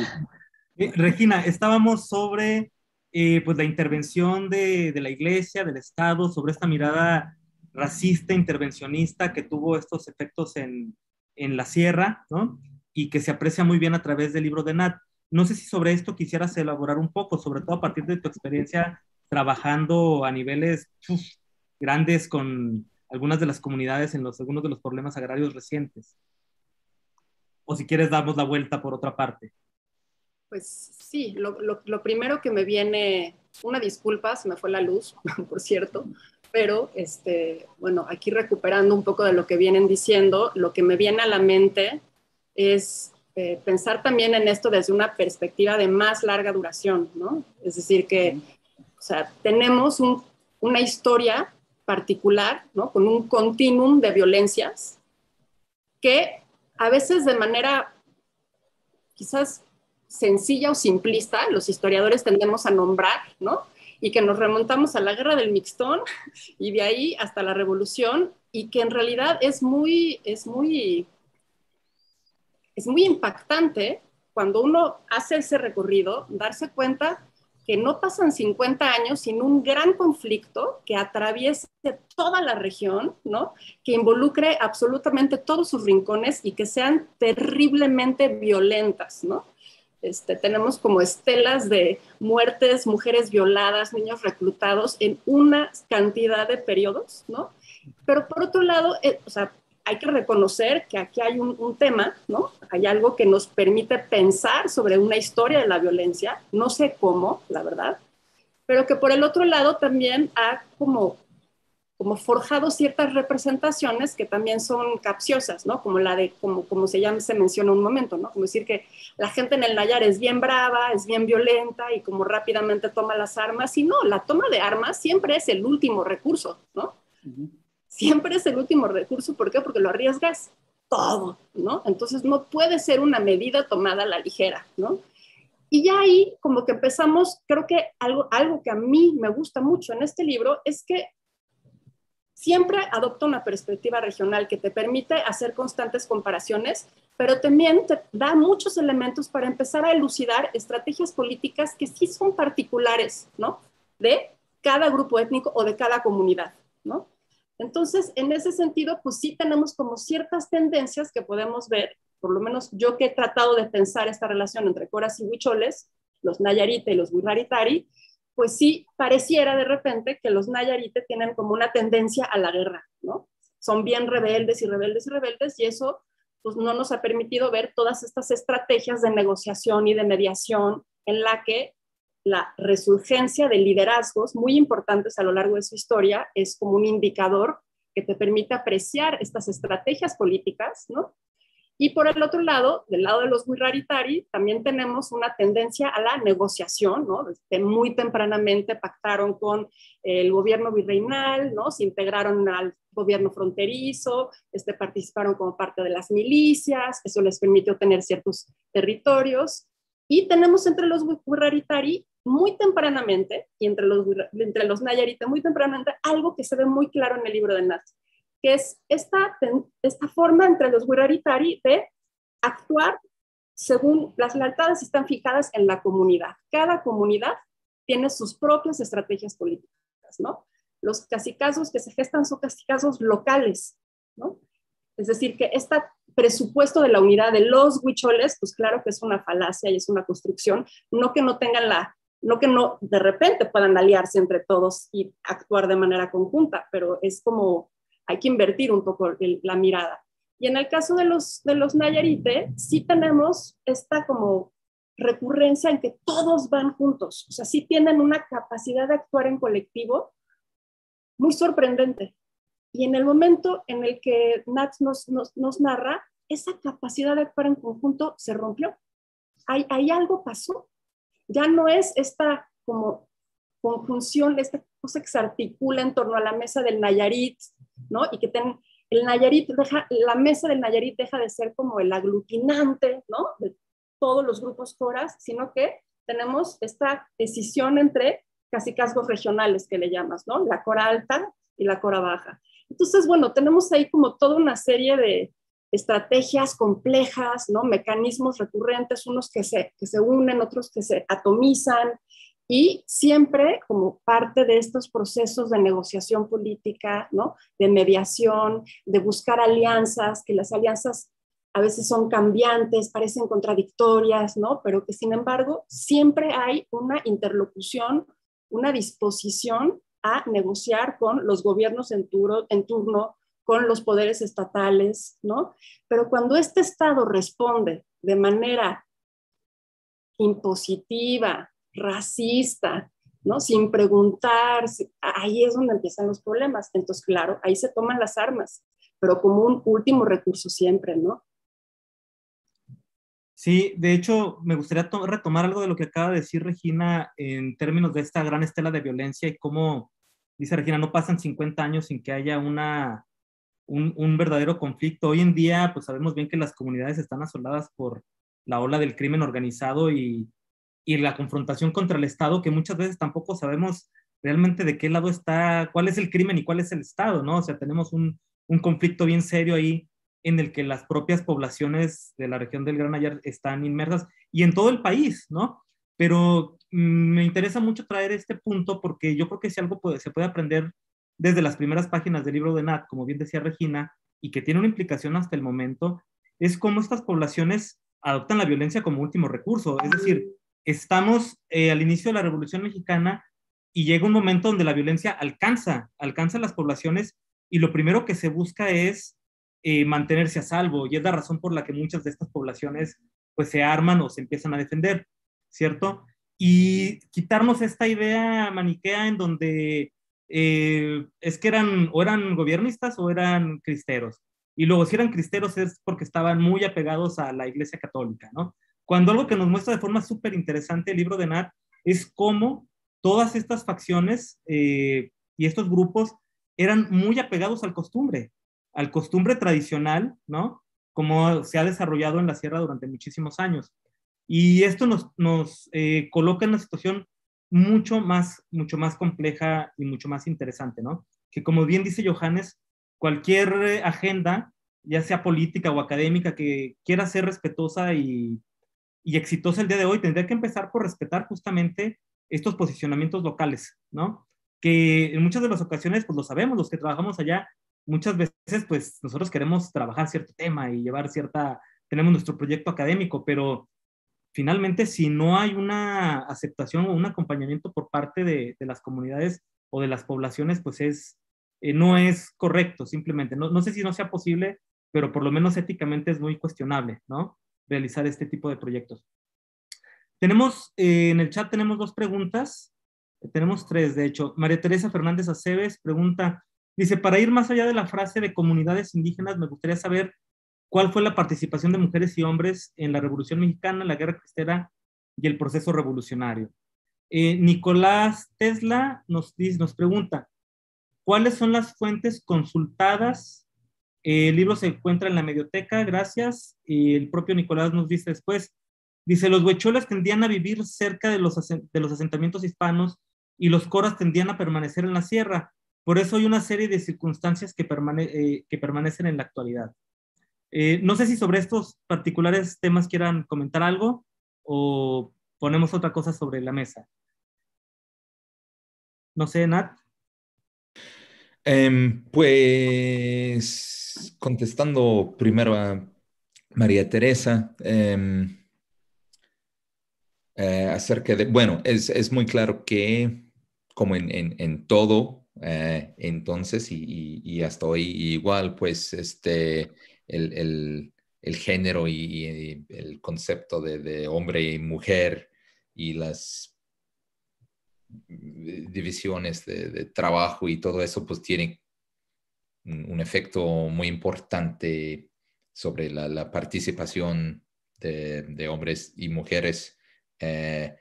Eh, Regina, estábamos sobre eh, pues la intervención de, de la iglesia, del Estado, sobre esta mirada racista, intervencionista que tuvo estos efectos en, en la sierra, ¿no? Y que se aprecia muy bien a través del libro de Nat. No sé si sobre esto quisieras elaborar un poco, sobre todo a partir de tu experiencia trabajando a niveles grandes con algunas de las comunidades en los algunos de los problemas agrarios recientes. O si quieres damos la vuelta por otra parte. Pues sí, lo, lo, lo primero que me viene, una disculpa, se me fue la luz, por cierto, pero este, bueno, aquí recuperando un poco de lo que vienen diciendo, lo que me viene a la mente es eh, pensar también en esto desde una perspectiva de más larga duración, ¿no? Es decir, que, o sea, tenemos un, una historia particular, ¿no? Con un continuum de violencias que a veces de manera quizás sencilla o simplista, los historiadores tendemos a nombrar, ¿no? y que nos remontamos a la guerra del Mixtón y de ahí hasta la revolución y que en realidad es muy, es muy, es muy impactante cuando uno hace ese recorrido, darse cuenta que no pasan 50 años sin un gran conflicto que atraviese toda la región, ¿no? Que involucre absolutamente todos sus rincones y que sean terriblemente violentas, ¿no? Este, tenemos como estelas de muertes, mujeres violadas, niños reclutados en una cantidad de periodos, ¿no? Pero por otro lado, eh, o sea, hay que reconocer que aquí hay un, tema, ¿no? Hay algo que nos permite pensar sobre una historia de la violencia, no sé cómo, la verdad, pero que por el otro lado también ha como como forjado ciertas representaciones que también son capciosas, ¿no? Como la de, como, como se llama, se menciona un momento, ¿no? Como decir que la gente en el Nayar es bien brava, es bien violenta y como rápidamente toma las armas. Y no, la toma de armas siempre es el último recurso, ¿no? Siempre es el último recurso. ¿Por qué? Porque lo arriesgas todo, ¿no? Entonces no puede ser una medida tomada a la ligera, ¿no? Y ya ahí como que empezamos, creo que algo, algo que a mí me gusta mucho en este libro es que siempre adopta una perspectiva regional que te permite hacer constantes comparaciones, pero también te da muchos elementos para empezar a elucidar estrategias políticas que sí son particulares, ¿no? De cada grupo étnico o de cada comunidad, ¿no? Entonces, en ese sentido, pues sí tenemos como ciertas tendencias que podemos ver, por lo menos yo que he tratado de pensar esta relación entre coras y huicholes, los Nayarita y los Wirraritari, pues sí pareciera de repente que los Nayarite tienen como una tendencia a la guerra, ¿no? Son bien rebeldes y rebeldes y rebeldes y eso pues no nos ha permitido ver todas estas estrategias de negociación y de mediación en la que la resurgencia de liderazgos muy importantes a lo largo de su historia es como un indicador que te permite apreciar estas estrategias políticas, ¿no? Y por el otro lado, del lado de los Wirraritari, también tenemos una tendencia a la negociación, ¿no? Desde muy tempranamente pactaron con el gobierno virreinal, ¿no? Se integraron al gobierno fronterizo, este, participaron como parte de las milicias, eso les permitió tener ciertos territorios. Y tenemos entre los Wirraritari muy tempranamente, y entre los, entre los Nayarita muy tempranamente, algo que se ve muy claro en el libro de Nat, que es esta, esta forma entre los Wiraritari de actuar según las lealtades están fijadas en la comunidad. Cada comunidad tiene sus propias estrategias políticas, ¿no? Los casicazos que se gestan son casicazos locales, ¿no? Es decir, que este presupuesto de la unidad de los huicholes, pues claro que es una falacia y es una construcción, no que no tengan la, no que no de repente puedan aliarse entre todos y actuar de manera conjunta, pero es como hay que invertir un poco la mirada. Y en el caso de los, de los Nayarite, sí tenemos esta como recurrencia en que todos van juntos, o sea, sí tienen una capacidad de actuar en colectivo muy sorprendente. Y en el momento en el que Nats nos, nos, narra, esa capacidad de actuar en conjunto se rompió. Hay, hay algo pasó. Ya no es esta como conjunción, esta cosa que se articula en torno a la mesa del Nayarit, ¿no? Y que ten, el Nayarit deja, la mesa del Nayarit deja de ser como el aglutinante, ¿no? De todos los grupos coras, sino que tenemos esta decisión entre casi cascos regionales que le llamas, ¿no? La cora alta y la cora baja. Entonces, bueno, tenemos ahí como toda una serie de estrategias complejas, ¿no? Mecanismos recurrentes, unos que se, que se unen, otros que se atomizan, y siempre como parte de estos procesos de negociación política, ¿no? De mediación, de buscar alianzas, que las alianzas a veces son cambiantes, parecen contradictorias, ¿no? Pero que sin embargo siempre hay una interlocución, una disposición a negociar con los gobiernos en turno, en turno, con los poderes estatales, ¿no? Pero cuando este Estado responde de manera impositiva, racista, ¿no? Sin preguntar, ahí es donde empiezan los problemas. Entonces, claro, ahí se toman las armas, pero como un último recurso siempre, ¿no? Sí, de hecho, me gustaría retomar algo de lo que acaba de decir Regina en términos de esta gran estela de violencia y cómo, dice Regina, no pasan 50 años sin que haya una, un, verdadero conflicto. Hoy en día, pues sabemos bien que las comunidades están asoladas por la ola del crimen organizado y, y la confrontación contra el Estado, que muchas veces tampoco sabemos realmente de qué lado está, cuál es el crimen y cuál es el Estado, ¿no? O sea, tenemos un, un conflicto bien serio ahí en el que las propias poblaciones de la región del Gran Ayar están inmersas y en todo el país, ¿no? Pero mm, me interesa mucho traer este punto porque yo creo que si algo puede, se puede aprender desde las primeras páginas del libro de Nat, como bien decía Regina, y que tiene una implicación hasta el momento, es cómo estas poblaciones adoptan la violencia como último recurso. Es decir, estamos eh, al inicio de la Revolución Mexicana y llega un momento donde la violencia alcanza, alcanza las poblaciones y lo primero que se busca es eh, mantenerse a salvo y es la razón por la que muchas de estas poblaciones pues se arman o se empiezan a defender, ¿cierto? Y quitarnos esta idea maniquea en donde eh, es que eran o eran gobiernistas o eran cristeros. Y luego si eran cristeros es porque estaban muy apegados a la Iglesia Católica, ¿no? Cuando algo que nos muestra de forma súper interesante el libro de Nat es cómo todas estas facciones eh, y estos grupos eran muy apegados al costumbre, al costumbre tradicional, ¿no? Como se ha desarrollado en la sierra durante muchísimos años. Y esto nos, nos eh, coloca en una situación mucho más, mucho más compleja y mucho más interesante, ¿no? Que como bien dice Johannes, cualquier eh, agenda, ya sea política o académica, que quiera ser respetuosa y, y exitosa el día de hoy, tendría que empezar por respetar justamente estos posicionamientos locales, ¿no? Que en muchas de las ocasiones, pues lo sabemos, los que trabajamos allá, muchas veces pues nosotros queremos trabajar cierto tema y llevar cierta, tenemos nuestro proyecto académico, pero finalmente si no hay una aceptación o un acompañamiento por parte de, las comunidades o de las poblaciones, pues es, eh, no es correcto simplemente. No, sé si no sea posible, pero por lo menos éticamente es muy cuestionable, ¿no? Realizar este tipo de proyectos. Tenemos, eh, en el chat tenemos dos preguntas, tenemos tres de hecho. María Teresa Fernández Aceves pregunta, Dice, para ir más allá de la frase de comunidades indígenas, me gustaría saber cuál fue la participación de mujeres y hombres en la Revolución Mexicana, la Guerra Cristera y el proceso revolucionario. Eh, Nicolás Tesla nos, dice, nos pregunta, ¿cuáles son las fuentes consultadas? Eh, el libro se encuentra en la medioteca, gracias. Y el propio Nicolás nos dice después, dice, los huecholas tendían a vivir cerca de los, asentamientos hispanos y los coras tendían a permanecer en la sierra por eso hay una serie de circunstancias que, eh, que permanecen en la actualidad. Eh, no sé si sobre estos particulares temas quieran comentar algo o ponemos otra cosa sobre la mesa. No sé, Nat. Em, pues contestando primero a María Teresa, em, eh, acerca de, bueno, es, muy claro que como en, todo, eh, entonces, y, hasta hoy igual, pues este, el, género y, el concepto de, hombre y mujer y las divisiones de, trabajo y todo eso, pues tiene un, efecto muy importante sobre la, participación de, hombres y mujeres eh,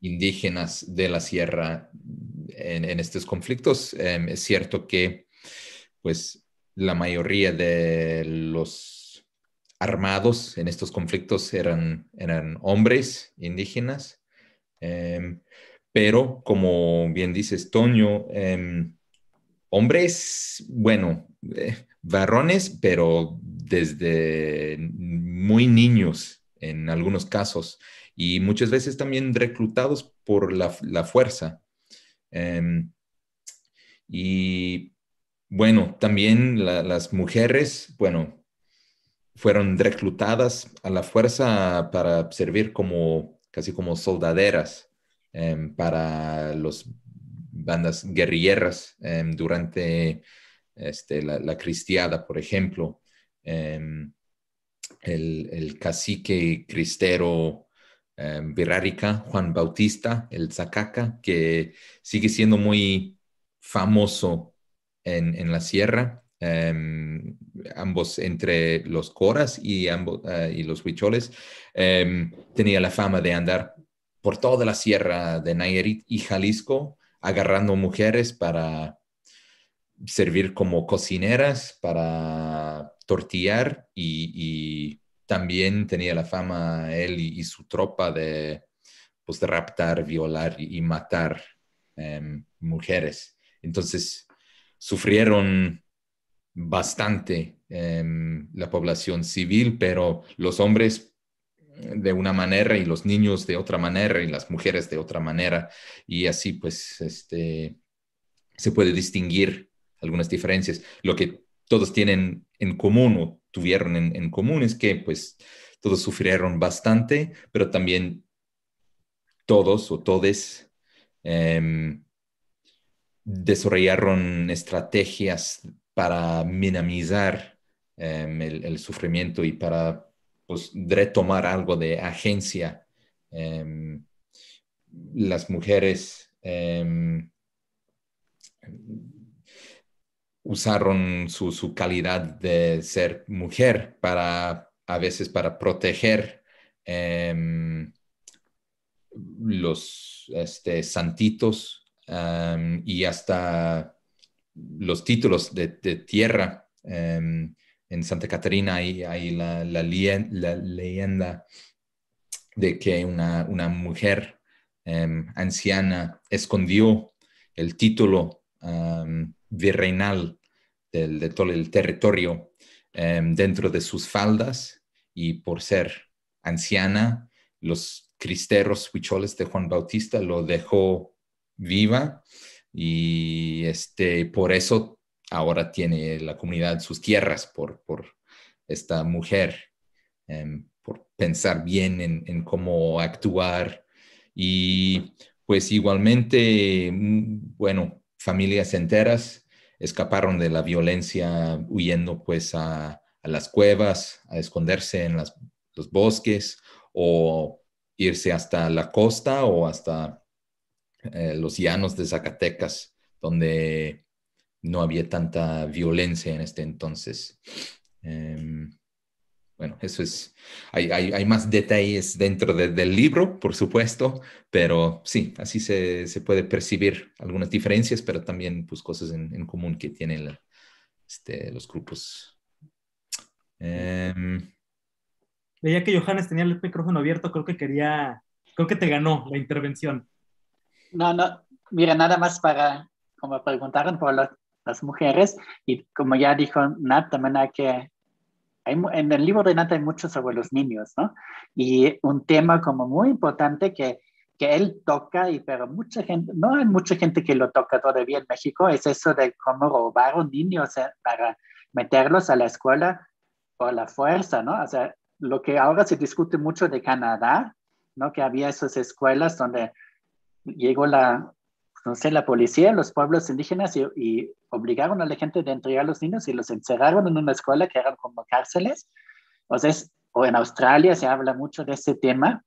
indígenas de la sierra en, estos conflictos. Em, es cierto que, pues, la mayoría de los armados en estos conflictos eran, eran hombres indígenas, em, pero como bien dices, Toño, em, hombres, bueno, eh, varones, pero desde muy niños en algunos casos y muchas veces también reclutados por la, fuerza. Em, y bueno, también las mujeres, bueno, fueron reclutadas a la fuerza para servir como casi como soldaderas em, para las bandas guerrilleras em, durante este, la, cristiada, por ejemplo. el, el, cacique cristero eh, Juan Bautista, el Zacaca, que sigue siendo muy famoso en, la sierra, em, ambos entre los coras y, ambos, eh, y los huicholes, em, tenía la fama de andar por toda la sierra de Nayarit y Jalisco, agarrando mujeres para servir como cocineras, para tortillar y también tenía la fama él y, su tropa de, pues, de raptar, violar y, matar em, mujeres. Entonces, sufrieron bastante em, la población civil, pero los hombres de una manera y los niños de otra manera y las mujeres de otra manera. Y así pues este, se puede distinguir algunas diferencias. Lo que todos tienen en común o tuvieron en, común es que pues todos sufrieron bastante, pero también todos o todes em, desarrollaron estrategias para minimizar em, el, sufrimiento y para pues, retomar algo de agencia. Em, las mujeres usaron su, calidad de ser mujer para, a veces, para proteger em, los este, santitos em, y hasta los títulos de, tierra. Em, en Santa Catarina hay, la, leyenda de que una, mujer anciana escondió el título virreinal de todo el territorio em, dentro de sus faldas y por ser anciana, los cristeros huicholes de Juan Bautista lo dejó viva y este, por eso ahora tiene la comunidad sus tierras por, por esta mujer, em, por pensar bien en, cómo actuar. Y pues igualmente, mm, bueno, familias enteras escaparon de la violencia huyendo pues a, las cuevas, a esconderse en los bosques o irse hasta la costa o hasta eh, los llanos de Zacatecas, donde no había tanta violencia en este entonces. Em, bueno, eso es, hay, más detalles dentro del libro, por supuesto, pero sí, así se, puede percibir algunas diferencias, pero también pues, cosas en, común que tienen este, los grupos. Em, Veía que Johannes tenía el micrófono abierto, creo que quería, creo que te ganó la intervención. No, no, mira, nada más para, como preguntaron por las mujeres, y como ya dijo Nat, también hay que en el libro de Nata hay mucho sobre los niños, ¿no? Y un tema como muy importante que, que él toca, y pero mucha gente, no hay mucha gente que lo toca todavía en México, es eso de cómo robar a un niño para meterlos a la escuela por la fuerza, ¿no? O sea, lo que ahora se discute mucho de Canadá, ¿no? Que había esas escuelas donde llegó la, no sé, la policía, los pueblos indígenas y, obligaron a la gente de entregar a los niños y los encerraron en una escuela que eran como cárceles. O sea, o en Australia se habla mucho de ese tema,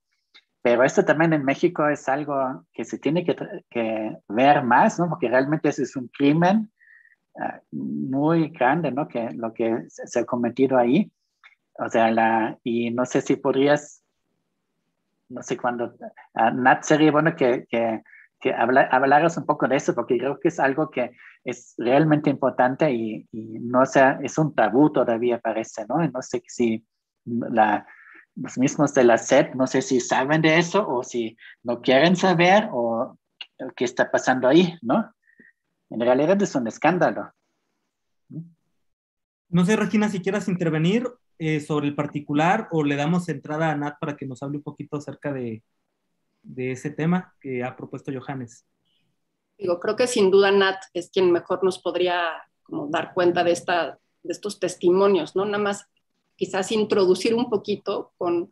pero esto también en México es algo que se tiene que, que ver más, ¿no? Porque realmente ese es un crimen ah, muy grande, ¿no? Que lo que se ha cometido ahí. O sea, la, y no sé si podrías, no sé cuándo, uh, Nat sería bueno que, que que hablaras un poco de eso, porque creo que es algo que es realmente importante y, no sea, es un tabú todavía parece, ¿no? no sé si la, los mismos de la SED, no sé si saben de eso o si no quieren saber o qué está pasando ahí, ¿no? En realidad es un escándalo. No sé, Regina, si quieras intervenir eh, sobre el particular o le damos entrada a Nat para que nos hable un poquito acerca de, de ese tema que ha propuesto Johannes. Digo, creo que sin duda Nat es quien mejor nos podría como dar cuenta de, esta, de estos testimonios, ¿no? Nada más quizás introducir un poquito con,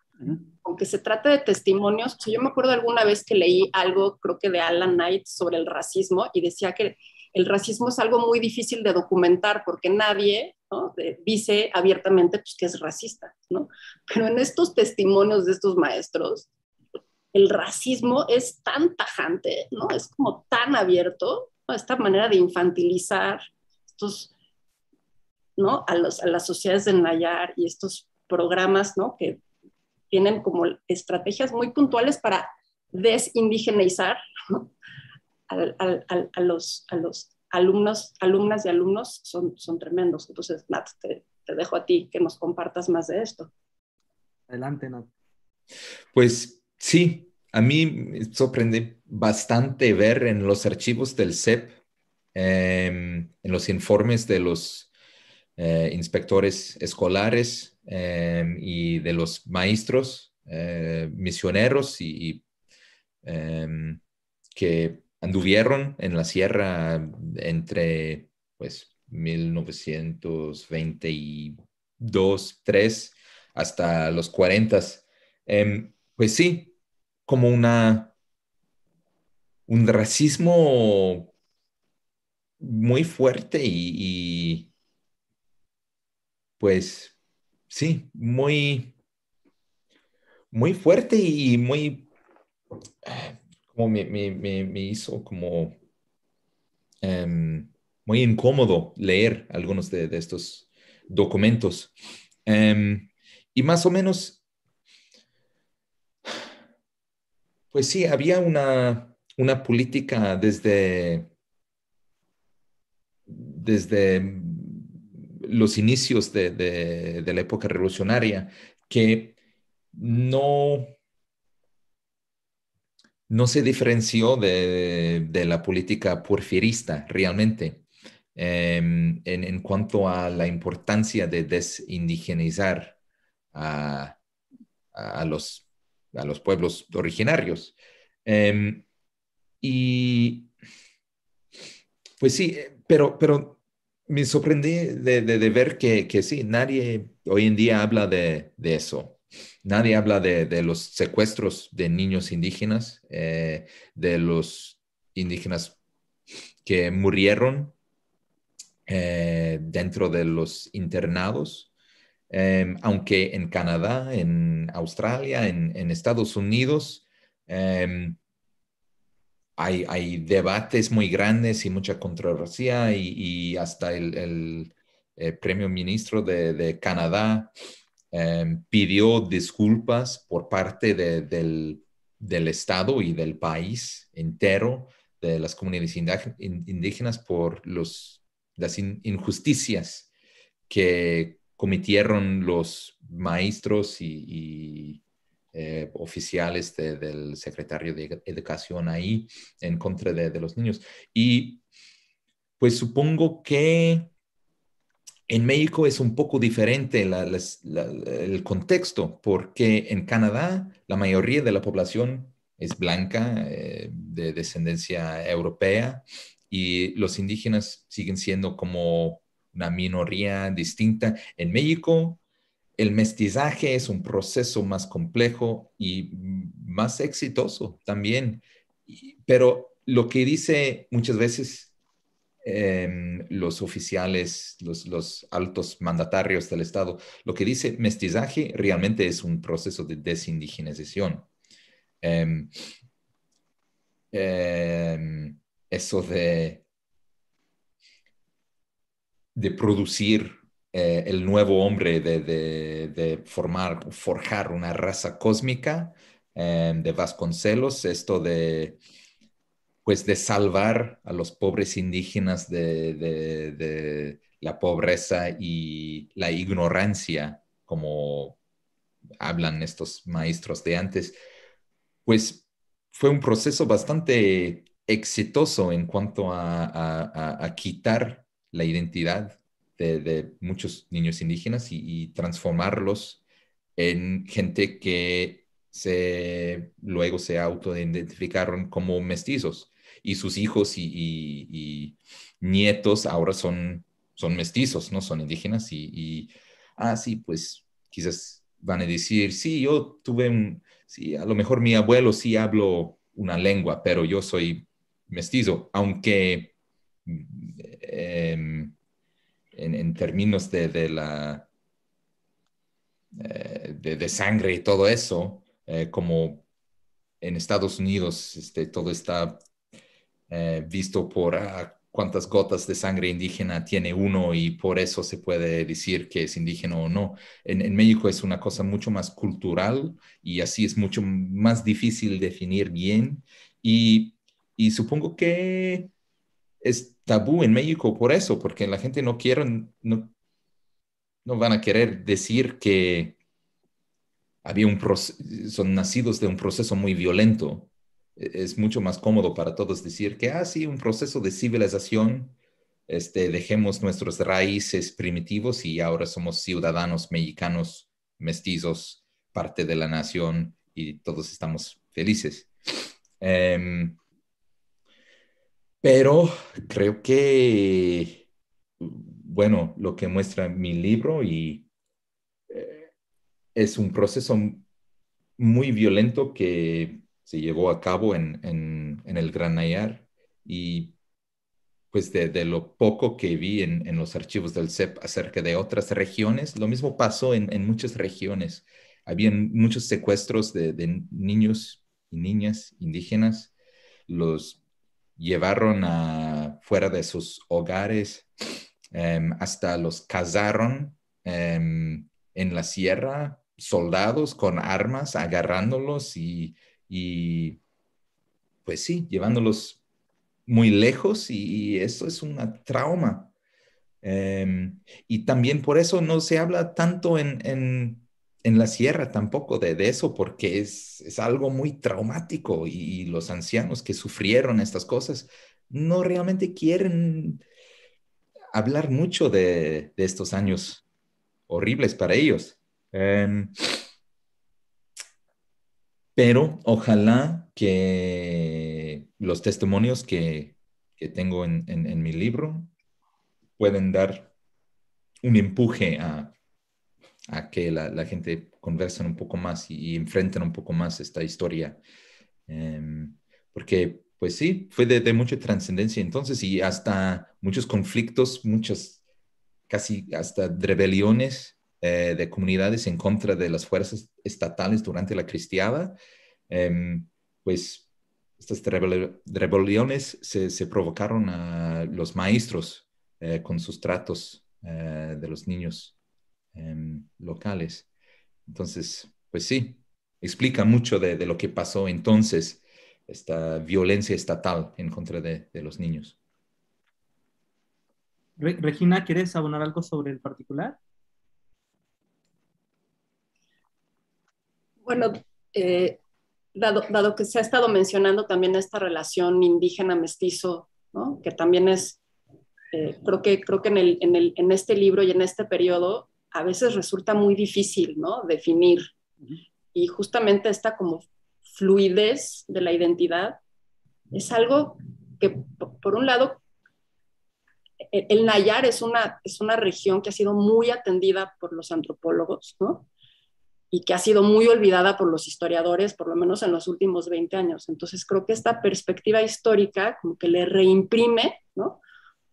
con que se trata de testimonios. yo me acuerdo alguna vez que leí algo, creo que de Alan Knight, sobre el racismo y decía que el racismo es algo muy difícil de documentar porque nadie dice abiertamente pues, que es racista, ¿no? Pero en estos testimonios de estos maestros, el racismo es tan tajante, ¿no? Es como tan abierto, esta manera de infantilizar estos, ¿no? A, los, a las sociedades de Nayar y estos programas, ¿no? Que tienen como estrategias muy puntuales para desindigenizar a, los, a los alumnos, alumnas y alumnos son, son tremendos. Entonces, Nat, te, te dejo a ti que nos compartas más de esto. Adelante, Nat. Pues Sí, a mí me sorprende bastante ver en los archivos del CEP, em, en los informes de los eh, inspectores escolares em, y de los maestros eh, misioneros y, em, que anduvieron en la sierra entre pues 1922, 3 hasta los 40. Pues sí, como una, un racismo muy fuerte y, pues sí, muy, muy fuerte y muy, como me, hizo como em, muy incómodo leer algunos de, estos documentos. Em, y más o menos Pues sí, había una, política desde, desde los inicios de, la época revolucionaria que no, no se diferenció de, la política porfirista realmente em, en, cuanto a la importancia de desindigenizar a, los pueblos originarios. Em, y pues sí, pero, pero me sorprendí de, ver que, que, sí, nadie hoy en día habla de, eso. Nadie habla de, los secuestros de niños indígenas, eh, de los indígenas que murieron eh, dentro de los internados Em, aunque en Canadá, en Australia, en, Estados Unidos, em, hay, debates muy grandes y mucha controversia y, hasta el, eh, premio ministro de, Canadá em, pidió disculpas por parte del, Estado y del país entero, de las comunidades indígenas por los, las injusticias que cometieron los maestros y, eh, oficiales del secretario de Educación ahí en contra de, los niños. Y pues supongo que en México es un poco diferente el contexto, porque en Canadá la mayoría de la población es blanca, eh, de descendencia europea, y los indígenas siguen siendo como una minoría distinta. En México, el mestizaje es un proceso más complejo y más exitoso también, pero lo que dice muchas veces Em, los oficiales, los, altos mandatarios del Estado. Lo que dice mestizaje realmente es un proceso de desindigenización. Em, em, eso de, de producir eh, el nuevo hombre, de, formar, forjar una raza cósmica de Vasconcelos, esto de pues de salvar a los pobres indígenas de, la pobreza y la ignorancia, como hablan estos maestros de antes, pues fue un proceso bastante exitoso en cuanto a, quitar la identidad de, muchos niños indígenas y, transformarlos en gente que se, luego se autoidentificaron como mestizos y sus hijos y, nietos ahora son, son mestizos, ¿no? Son indígenas y, y, ah, sí, pues quizás van a decir, sí, yo tuve un, sí, a lo mejor mi abuelo sí hablo una lengua, pero yo soy mestizo, aunque em, en, términos de, la eh, de, sangre y todo eso, eh, como en Estados Unidos este, todo está eh, visto por ah, cuántas gotas de sangre indígena tiene uno y por eso se puede decir que es indígena o no. En, México es una cosa mucho más cultural y así es mucho más difícil definir bien y, supongo que es tabú en México por eso, porque la gente no quiere, no, no van a querer decir que había un son nacidos de un proceso muy violento es mucho más cómodo para todos decir que, ah, sí, un proceso de civilización, este, dejemos nuestros raíces primitivos y ahora somos ciudadanos mexicanos, mestizos, parte de la nación y todos estamos felices. Em, pero creo que, bueno, lo que muestra mi libro y eh, es un proceso muy violento que se llevó a cabo en, en, el Gran Nayar y pues de, lo poco que vi en, los archivos del CEP acerca de otras regiones, lo mismo pasó en, muchas regiones. Habían muchos secuestros de, niños y niñas indígenas, los llevaron a, fuera de sus hogares, em, hasta los cazaron em, en la sierra, soldados con armas agarrándolos y y pues sí, llevándolos muy lejos y, eso es un trauma. Em, y también por eso no se habla tanto en, en, la sierra tampoco de, eso, porque es, es, algo muy traumático y, los ancianos que sufrieron estas cosas no realmente quieren hablar mucho de, de estos años horribles para ellos. Em, pero ojalá que los testimonios que, tengo en, mi libro pueden dar un empuje a, que la, gente conversen un poco más y, enfrenten un poco más esta historia. Em, porque, pues sí, fue de, mucha trascendencia entonces y hasta muchos conflictos, muchas, casi hasta rebeliones eh, de comunidades en contra de las fuerzas estatales durante la cristiada, em, pues estas rebeliones se, provocaron a los maestros eh, con sus tratos eh, de los niños em, locales. Entonces, pues sí, explica mucho de, lo que pasó entonces, esta violencia estatal en contra de, de los niños. Regina, ¿quieres abonar algo sobre el particular? Bueno, eh, dado, que se ha estado mencionando también esta relación indígena-mestizo, que también es Eh, creo que, creo que en, el, en, el, en, este libro y en este periodo a veces resulta muy difícil, ¿no? Definir. Y justamente esta como fluidez de la identidad es algo que, por un lado, e, el Nayar es una, es una región que ha sido muy atendida por los antropólogos, ¿no? Y que ha sido muy olvidada por los historiadores, por lo menos en los últimos 20 años. Entonces creo que esta perspectiva histórica como que le reimprime, ¿no?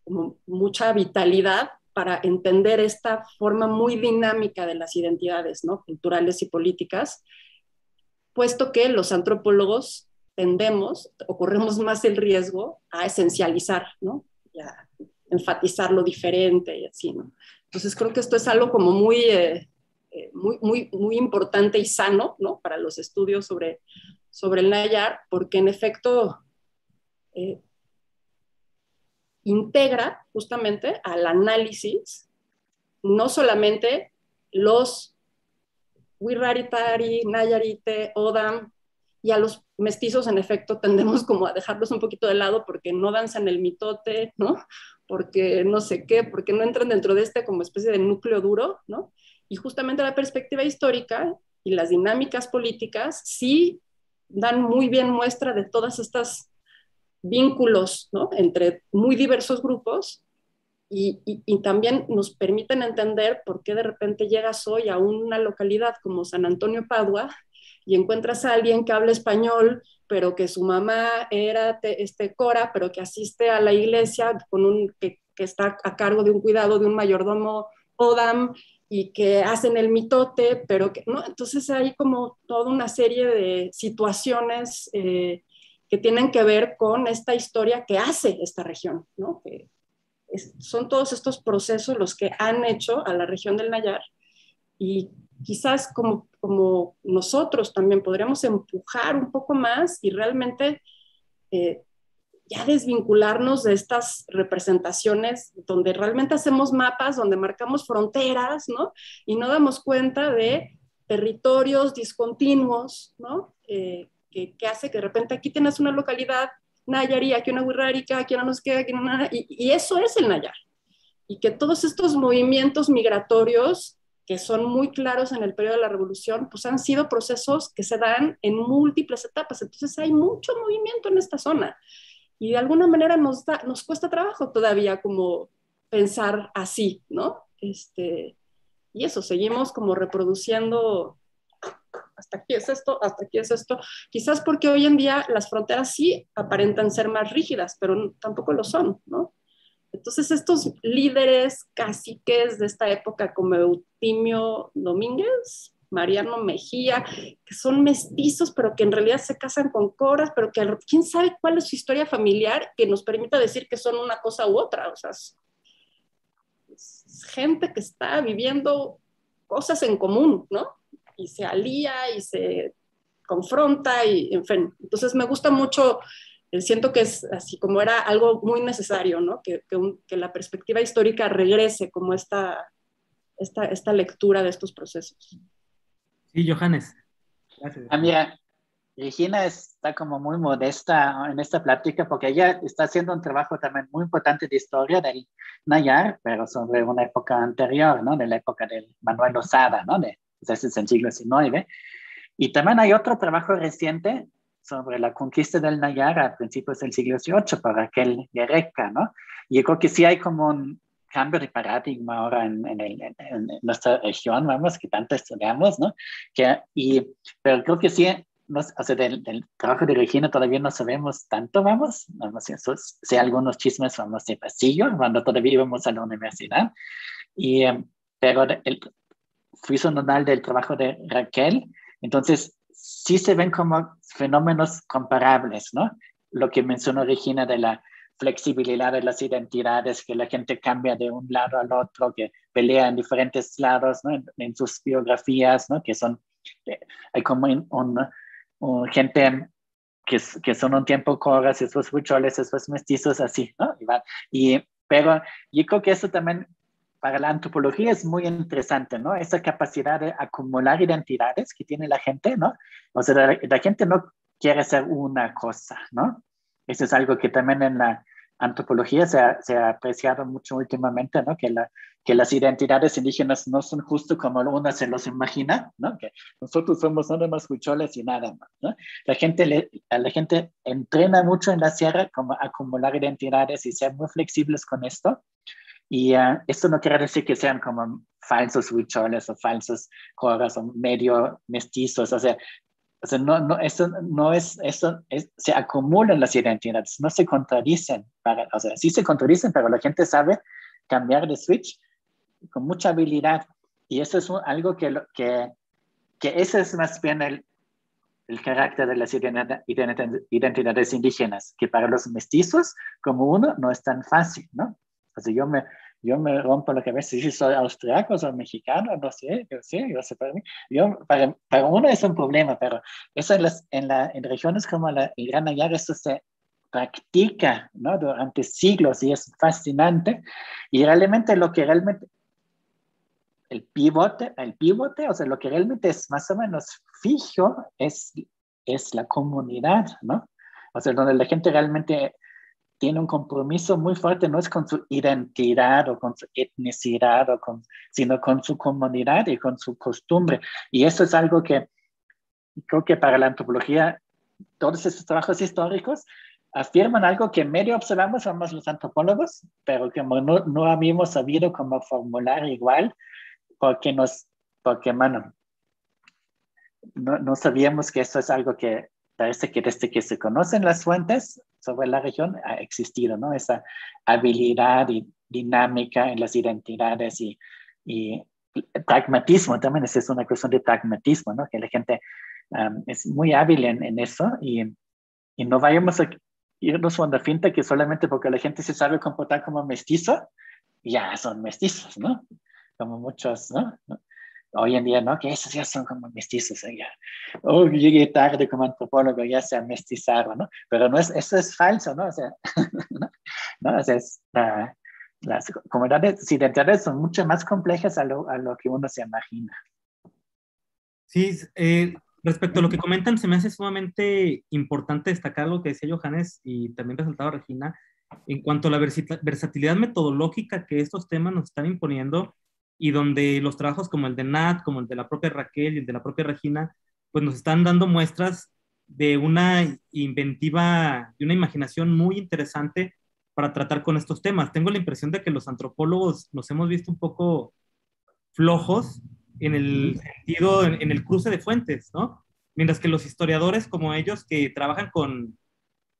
Como mucha vitalidad para entender esta forma muy dinámica de las identidades, ¿no? Culturales y políticas, puesto que los antropólogos tendemos o corremos más el riesgo a esencializar, ¿no? Y a enfatizar lo diferente y así, ¿no? Entonces creo que esto es algo como muy, eh, eh, muy, muy, muy importante y sano, ¿no? Para los estudios sobre, sobre el Nayar, porque en efecto eh, integra justamente al análisis no solamente los Wirraritari, Nayarite, Odam, y a los mestizos en efecto tendemos como a dejarlos un poquito de lado porque no danzan el mitote, ¿no? Porque no sé qué, porque no entran dentro de este como especie de núcleo duro, ¿no? Y justamente la perspectiva histórica y las dinámicas políticas sí dan muy bien muestra de todas estas vínculos, ¿no? Entre muy diversos grupos y, también nos permiten entender por qué de repente llegas hoy a una localidad como San Antonio Padua y encuentras a alguien que habla español, pero que su mamá era este, Cora, pero que asiste a la iglesia con un, que, que está a cargo de un cuidado de un mayordomo Odam y que hacen el mitote, pero que no, entonces hay como toda una serie de situaciones eh, que tienen que ver con esta historia que hace esta región, ¿no? Que son todos estos procesos los que han hecho a la región del Nayar y quizás como, como nosotros también podríamos empujar un poco más y realmente eh, ya desvincularnos de estas representaciones donde realmente hacemos mapas, donde marcamos fronteras, ¿no? Y no damos cuenta de territorios discontinuos, ¿no? Eh, que, que, hace que de repente aquí tienes una localidad Nayari, aquí una Wirrárica, aquí una no sé qué, aquí una... Y, y eso es el Nayar. Y que todos estos movimientos migratorios que son muy claros en el periodo de la revolución, pues han sido procesos que se dan en múltiples etapas. Entonces hay mucho movimiento en esta zona y de alguna manera nos, nos cuesta trabajo todavía como pensar así, ¿no? Este, y eso, seguimos como reproduciendo, hasta aquí es esto, hasta aquí es esto, quizás porque hoy en día las fronteras sí aparentan ser más rígidas, pero tampoco lo son, ¿no? Entonces, estos líderes caciques de esta época, como Eutimio Domínguez, Mariano Mejía, que son mestizos, pero que en realidad se casan con coras, pero que quién sabe cuál es su historia familiar que nos permita decir que son una cosa u otra. O sea, es, gente que está viviendo cosas en común, ¿no? Y se alía y se confronta y, en fin. Entonces, me gusta mucho eh, siento que es así como era algo muy necesario, ¿no? Que, que la perspectiva histórica regrese como esta, esta, esta, lectura de estos procesos. Sí, Johannes. Gracias. Ah, mira, Regina está como muy modesta en esta plática porque ella está haciendo un trabajo también muy importante de historia del Nayar, pero sobre una época anterior, ¿no? De la época del Manuel Osada, ¿no? De, desde el siglo XIX. Y también hay otro trabajo reciente sobre la conquista del Nayar a principios del siglo XVIII para aquel Guerreca, ¿no? Y yo creo que sí hay como un cambio de paradigma ahora en, en, el, en, nuestra región, vamos, que tanto estudiamos, ¿no? Que, y, pero creo que sí, nos, o sea, del, del, trabajo de Regina todavía no sabemos tanto, vamos, vamos eso, sé algunos chismes, vamos, de pasillo, cuando todavía íbamos a la universidad, y, eh, pero el, fui sonodal del trabajo de Raquel, entonces sí se ven como fenómenos comparables, ¿no? Lo que mencionó Regina de la flexibilidad de las identidades, que la gente cambia de un lado al otro, que pelea en diferentes lados, ¿no? en, en sus biografías, ¿no? que son, eh, hay como un, un, un gente que, que, son un tiempo coras, después huicholes, después mestizos, así, ¿no? Y, pero yo creo que eso también para la antropología es muy interesante, ¿no? Esa capacidad de acumular identidades que tiene la gente, ¿no? O sea, la, la gente no quiere ser una cosa, ¿no? Eso es algo que también en la antropología se ha, se ha, apreciado mucho últimamente, ¿no? Que, la, que las identidades indígenas no son justo como uno se los imagina, ¿no? Que nosotros somos nada más huicholes y nada más, ¿no? La gente, le, la gente entrena mucho en la sierra como acumular identidades y ser muy flexibles con esto. Y uh, esto no quiere decir que sean como falsos huicholes o falsos coras o medio mestizos, o sea, sea, no, no, eso no es, eso se acumulan las identidades, no se contradicen, para, o sea, sí se contradicen, pero la gente sabe cambiar de switch con mucha habilidad. Y eso es algo que, que, que ese es más bien el, el carácter de las identidades indígenas, que para los mestizos, como uno, no es tan fácil, ¿no? O sea, yo me, yo me rompo la cabeza si soy austriaco, soy mexicano, no sé, yo sé, yo sé para mí. Yo, para, para uno es un problema, pero eso en, las, en, la, en regiones como la, Gran Ayar, eso se practica ¿no? durante siglos y es fascinante. Y realmente lo que realmente, el pivote, el pivote, o sea, lo que realmente es más o menos fijo es, es la comunidad, ¿no? O sea, donde la gente realmente tiene un compromiso muy fuerte, no es con su identidad o con su etnicidad, o con, sino con su comunidad y con su costumbre. Y eso es algo que creo que para la antropología, todos estos trabajos históricos afirman algo que medio observamos, somos los antropólogos, pero que no, no habíamos sabido cómo formular igual, porque nos, porque, bueno, no, no sabíamos que esto es algo que parece que desde que se conocen las fuentes sobre la región ha existido, ¿no? Esa habilidad y dinámica en las identidades y, y pragmatismo también, esa es una cuestión de pragmatismo, ¿no? Que la gente um, es muy hábil en, en eso y, y, no vayamos a irnos con la finta que solamente porque la gente se sabe comportar como mestizo, ya son mestizos, ¿no? Como muchos, ¿no? Hoy en día, ¿no? Que esos ya son como mestizos, ¿eh? ya. Oh, llegué tarde como antropólogo, ya se mestizaron, ¿no? Pero no es, eso es falso, ¿no? O sea, ¿no? O sea es, las comunidades identitarias son mucho más complejas a lo, a lo que uno se imagina. Sí, eh, respecto a lo que comentan, se me hace sumamente importante destacar lo que decía Johannes y también resaltaba Regina, en cuanto a la versatilidad metodológica que estos temas nos están imponiendo y donde los trabajos como el de Nat, como el de la propia Raquel y el de la propia Regina, pues nos están dando muestras de una inventiva y una imaginación muy interesante para tratar con estos temas. Tengo la impresión de que los antropólogos nos hemos visto un poco flojos en el sentido, en, el cruce de fuentes, ¿no? Mientras que los historiadores como ellos que trabajan con,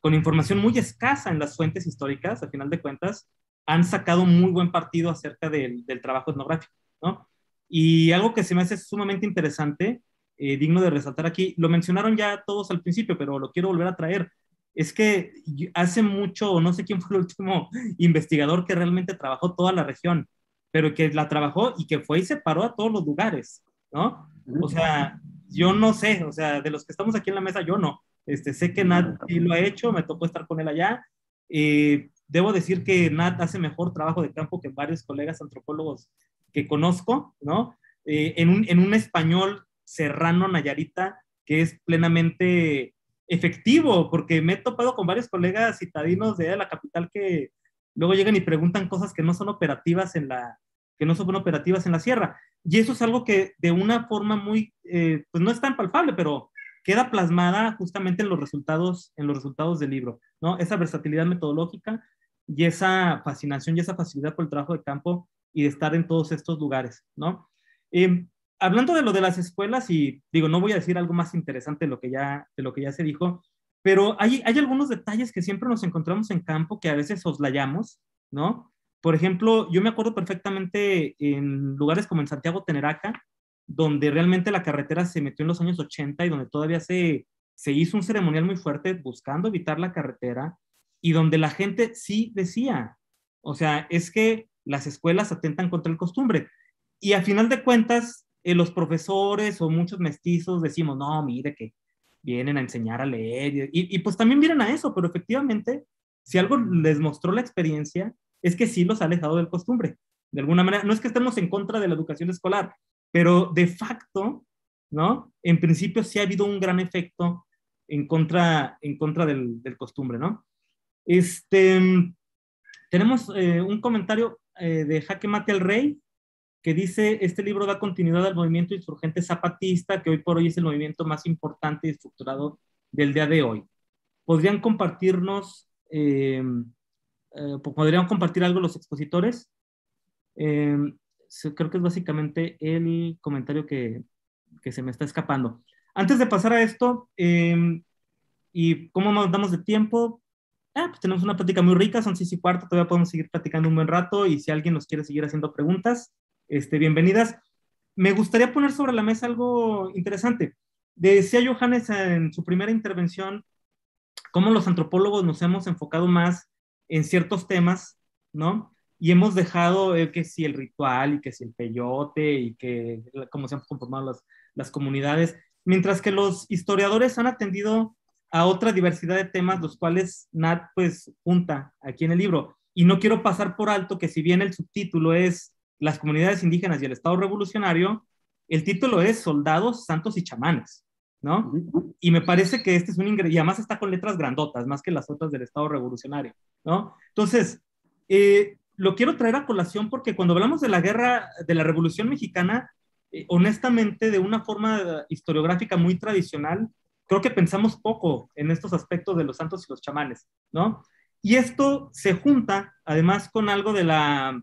con información muy escasa en las fuentes históricas, al final de cuentas, han sacado muy buen partido acerca del, del trabajo etnográfico, ¿no? Y algo que se me hace sumamente interesante, eh, digno de resaltar aquí, lo mencionaron ya todos al principio, pero lo quiero volver a traer, es que hace mucho, no sé quién fue el último investigador que realmente trabajó toda la región, pero que la trabajó y que fue y se paró a todos los lugares, ¿no? O sea, yo no sé, o sea, de los que estamos aquí en la mesa, yo no. Este, sé que Nat lo ha hecho, me tocó estar con él allá. Eh, Debo decir que Nat hace mejor trabajo de campo que varios colegas antropólogos que conozco, ¿no? Eh, en, un, en un español serrano nayarita que es plenamente efectivo, porque me he topado con varios colegas citadinos de la capital que luego llegan y preguntan cosas que no son operativas en la, que no son operativas en la sierra. Y eso es algo que de una forma muy, eh, pues no es tan palpable, pero queda plasmada justamente en los resultados, en los resultados del libro, ¿no? Esa versatilidad metodológica y esa fascinación y esa facilidad por el trabajo de campo y de estar en todos estos lugares, ¿no? Eh, hablando de lo de las escuelas, y digo, no voy a decir algo más interesante de lo que ya, de lo que ya se dijo, pero hay, hay algunos detalles que siempre nos encontramos en campo que a veces soslayamos, ¿no? Por ejemplo, yo me acuerdo perfectamente en lugares como en Santiago Teneraca, donde realmente la carretera se metió en los años 80 y donde todavía se, se hizo un ceremonial muy fuerte buscando evitar la carretera, y donde la gente sí decía, o sea, es que las escuelas atentan contra el costumbre. Y a final de cuentas, eh, los profesores o muchos mestizos decimos, no, mire que vienen a enseñar a leer. Y, y, pues también vienen a eso, pero efectivamente, si algo les mostró la experiencia, es que sí los ha alejado del costumbre. De alguna manera, no es que estemos en contra de la educación escolar, pero de facto, ¿no? En principio sí ha habido un gran efecto en contra, en contra del, del costumbre, ¿no? Este, tenemos un comentario de Jaque Mate al Rey, que dice, este libro da continuidad al movimiento insurgente zapatista, que hoy por hoy es el movimiento más importante y estructurado del día de hoy. ¿Podrían compartirnos, eh, eh, podrían compartir algo los expositores? Eh, creo que es básicamente el comentario que, que, se me está escapando. Antes de pasar a esto, y cómo nos damos de tiempo, ah, pues tenemos una plática muy rica, son seis y cuarto, todavía podemos seguir platicando un buen rato, y si alguien nos quiere seguir haciendo preguntas, este, bienvenidas. Me gustaría poner sobre la mesa algo interesante. Decía Johannes en su primera intervención cómo los antropólogos nos hemos enfocado más en ciertos temas, ¿no? Y hemos dejado eh, que si el ritual y que si el peyote y que cómo se han conformado las, las comunidades, mientras que los historiadores han atendido a otra diversidad de temas, los cuales Nat pues junta aquí en el libro. Y no quiero pasar por alto que si bien el subtítulo es las comunidades indígenas y el Estado revolucionario, el título es Soldados, Santos y Chamanes, ¿no? Y me parece que este es un ingrediente, y además está con letras grandotas, más que las otras del Estado revolucionario, ¿no? Entonces, eh, lo quiero traer a colación porque cuando hablamos de la guerra, de la Revolución Mexicana, eh, honestamente, de una forma historiográfica muy tradicional, creo que pensamos poco en estos aspectos de los santos y los chamanes, ¿no? Y esto se junta, además, con algo de la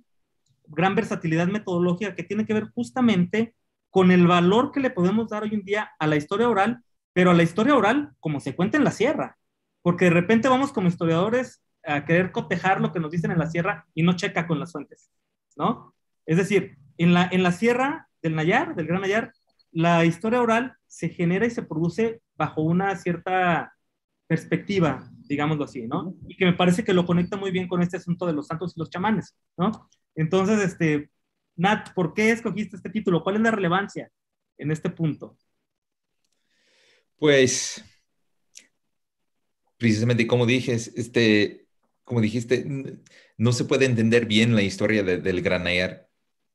gran versatilidad metodológica que tiene que ver justamente con el valor que le podemos dar hoy en día a la historia oral, pero a la historia oral como se cuenta en la sierra, porque de repente vamos como historiadores a querer cotejar lo que nos dicen en la sierra y no checa con las fuentes, ¿no? Es decir, en la, en la sierra del Nayar, del Gran Nayar, la historia oral se genera y se produce bajo una cierta perspectiva, digámoslo así, ¿no? Y que me parece que lo conecta muy bien con este asunto de los santos y los chamanes, ¿no? Entonces, este, Nat, ¿por qué escogiste este título? ¿Cuál es la relevancia en este punto? Pues, precisamente como dije, este, como dijiste, no se puede entender bien la historia del Granayar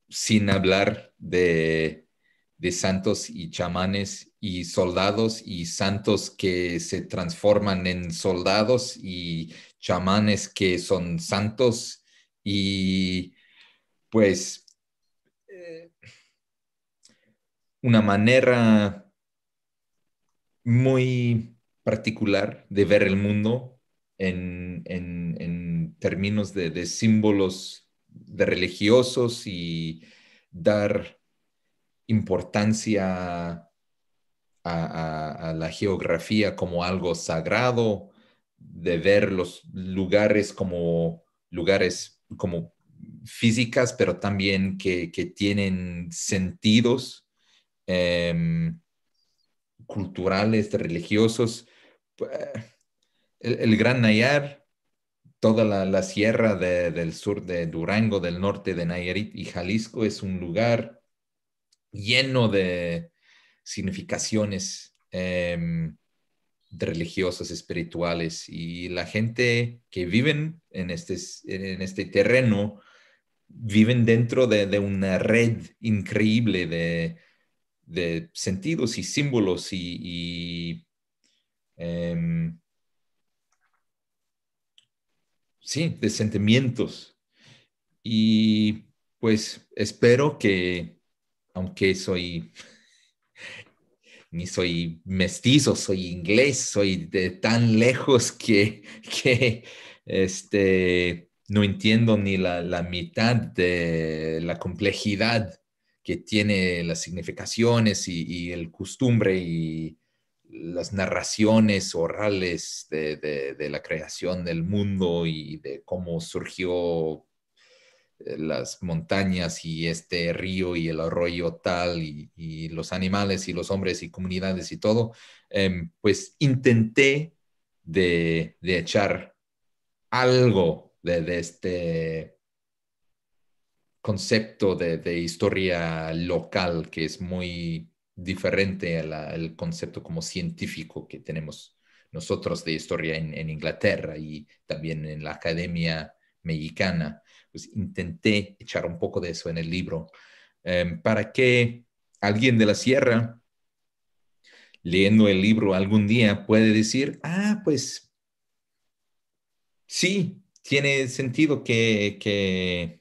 sin hablar de, de santos y chamanes y soldados y santos que se transforman en soldados y chamanes que son santos. Y pues eh, una manera muy particular de ver el mundo en, términos de, símbolos de religiosos y dar importancia a, la geografía como algo sagrado, de ver los lugares como lugares como físicas, pero también que, tienen sentidos em, culturales, religiosos. El, Gran Nayar, toda la, sierra del sur de Durango, del norte de Nayarit y Jalisco es un lugar lleno de significaciones em, religiosas, espirituales, y la gente que viven en este, en este terreno viven dentro de, una red increíble de, sentidos y símbolos y, em, sí, de sentimientos. Y pues espero que, aunque soy, ni soy mestizo, soy inglés, soy de tan lejos que, que este, no entiendo ni la, mitad de la complejidad que tiene las significaciones y, el costumbre y las narraciones orales de, la creación del mundo y de cómo surgió las montañas y este río y el arroyo tal y, los animales y los hombres y comunidades y todo, em, pues intenté de, de echar algo de, este concepto de, historia local que es muy diferente al concepto como científico que tenemos nosotros de historia en, Inglaterra y también en la Academia Mexicana. Pues intenté echar un poco de eso en el libro em, para que alguien de la sierra, leyendo el libro algún día, puede decir, ah, pues sí, tiene sentido que, que,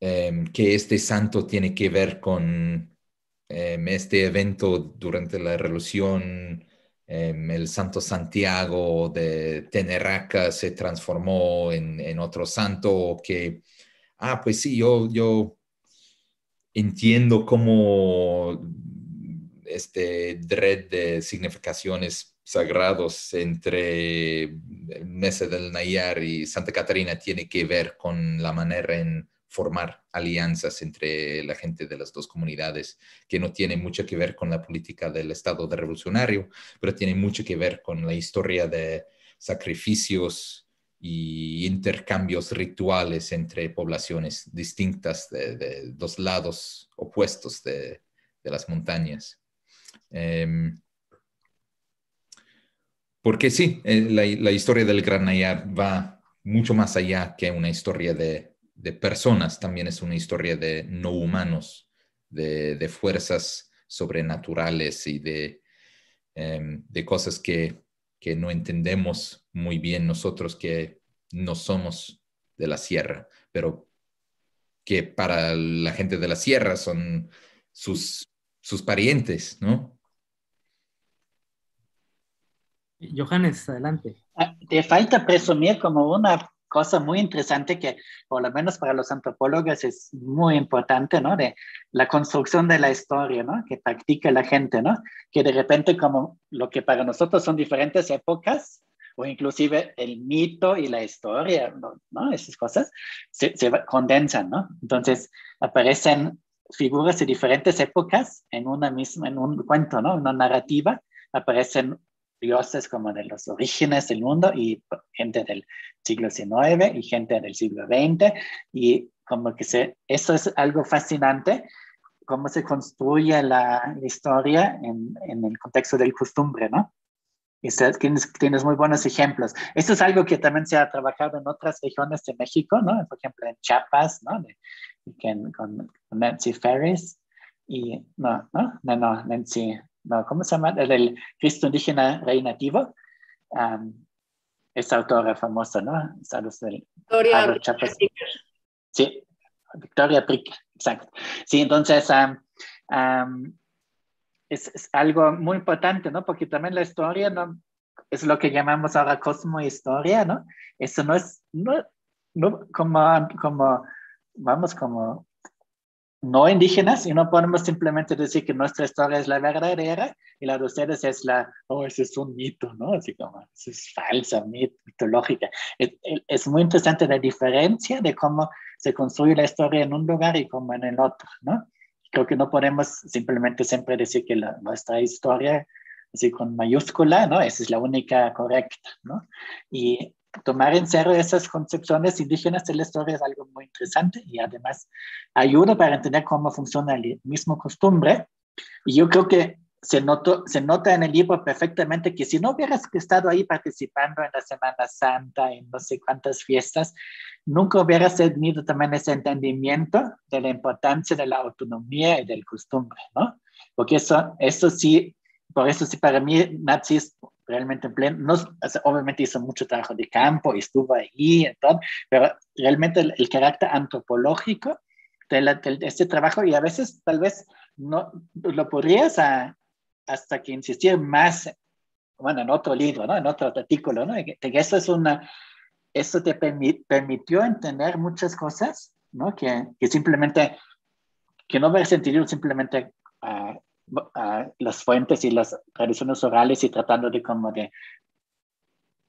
em, que este santo tiene que ver con em, este evento durante la revolución. Em, el santo Santiago de Teneraca se transformó en, otro santo que, ah, pues sí, yo, yo entiendo cómo este dread de significaciones sagrados entre Mesa del Nayar y Santa Catarina tiene que ver con la manera en formar alianzas entre la gente de las dos comunidades, que no tiene mucho que ver con la política del Estado de revolucionario, pero tiene mucho que ver con la historia de sacrificios y intercambios rituales entre poblaciones distintas de, dos lados opuestos de, las montañas. Em, porque sí, eh, la, historia del Gran Nayar va mucho más allá que una historia de, personas, también es una historia de no humanos, de, fuerzas sobrenaturales y de, em, de cosas que, que, no entendemos muy bien nosotros que no somos de la sierra, pero que para la gente de la sierra son sus, sus parientes, ¿no? Johannes, adelante. Ah, te falta presumir como una cosa muy interesante que, por lo menos para los antropólogos, es muy importante, ¿no? De la construcción de la historia, ¿no? Que practica la gente, ¿no? Que de repente como lo que para nosotros son diferentes épocas, o inclusive el mito y la historia, ¿no? Esas cosas se, se condensan, ¿no? Entonces aparecen figuras de diferentes épocas en una misma, en un cuento, ¿no? Una narrativa, aparecen dioses como de los orígenes del mundo y gente del siglo XIX y gente del siglo XX y como que se, eso es algo fascinante, cómo se construye la, historia en, en, el contexto del costumbre, ¿no? Y tienes, tienes, muy buenos ejemplos. Esto es algo que también se ha trabajado en otras regiones de México, ¿no? Por ejemplo, en Chiapas, ¿no? De, con, Nancy Ferris y, no, no, no, no, Nancy, no, ¿cómo se llama? El, el Cristo indígena rey nativo. Um, esa autora famosa, ¿no? Victoria Sí, Victoria Pricker, exacto. Sí, entonces es, es, algo muy importante, ¿no? Porque también la historia no, es lo que llamamos ahora cosmohistoria, ¿no? Eso no es, no, no como, como, vamos, como no indígenas y no podemos simplemente decir que nuestra historia es la verdadera y la de ustedes es la, oh, ese es un mito, ¿no? Así como, eso es falsa, mitológica. Es, es, muy interesante la diferencia de cómo se construye la historia en un lugar y cómo en el otro, ¿no? Creo que no podemos simplemente siempre decir que la, nuestra historia, así con mayúscula, ¿no? Esa es la única correcta, ¿no? Y tomar en serio esas concepciones indígenas de la historia es algo muy interesante y además ayuda para entender cómo funciona el mismo costumbre. Y yo creo que se, notó, se nota en el libro perfectamente que si no hubieras estado ahí participando en la Semana Santa, en no sé cuántas fiestas, nunca hubieras tenido también ese entendimiento de la importancia de la autonomía y del costumbre, ¿no? Porque eso, eso sí, por eso sí para mí Nazi es realmente en pleno, no, obviamente hizo mucho trabajo de campo y estuvo ahí, todo, pero realmente el, carácter antropológico de, este trabajo y a veces tal vez no lo podrías hasta que insistir más, bueno, en otro libro, ¿no? En otro artículo, ¿no? Que, eso es una, eso te permitió entender muchas cosas, ¿no? Que, que simplemente, que no ver sentido simplemente uh, las fuentes y las tradiciones orales y tratando de como de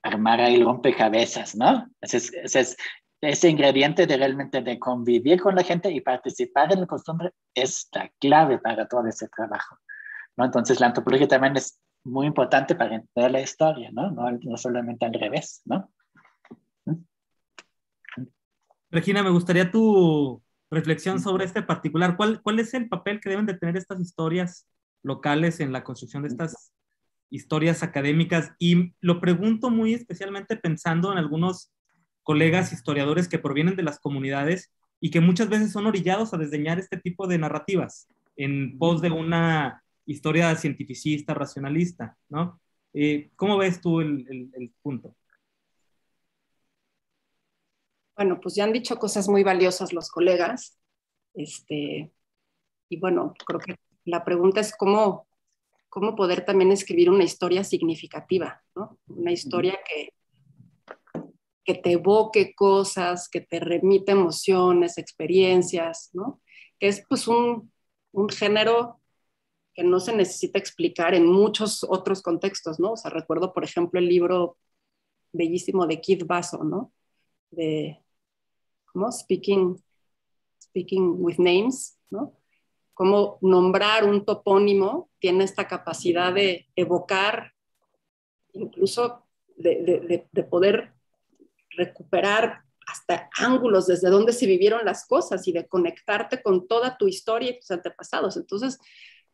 armar ahí el rompecabezas, ¿no? Ese, es, ese ingrediente de realmente de convivir con la gente y participar en la costumbre es la clave para todo ese trabajo, ¿no? Entonces la antropología también es muy importante para entender la historia, ¿no? No, no solamente al revés, ¿no? Regina, me gustaría tu, reflexión sobre este particular. ¿Cuál, ¿Cuál es el papel que deben de tener estas historias locales en la construcción de estas historias académicas? Y lo pregunto muy especialmente pensando en algunos colegas historiadores que provienen de las comunidades y que muchas veces son orillados a desdeñar este tipo de narrativas en pos de una historia cientificista, racionalista, ¿no? Eh, ¿Cómo ves tú el, el punto? Bueno, pues ya han dicho cosas muy valiosas los colegas. Este, y bueno, creo que la pregunta es cómo, cómo poder también escribir una historia significativa, ¿no? Una historia que, que te evoque cosas, que te remite emociones, experiencias, ¿no? Que es pues un, un género que no se necesita explicar en muchos otros contextos, ¿no? O sea, recuerdo, por ejemplo, el libro bellísimo de Keith Basso, ¿no? De, ¿cómo? Speaking, speaking with names, ¿no? Cómo nombrar un topónimo tiene esta capacidad de evocar, incluso de, de poder recuperar hasta ángulos desde donde se vivieron las cosas y de conectarte con toda tu historia y tus antepasados. Entonces,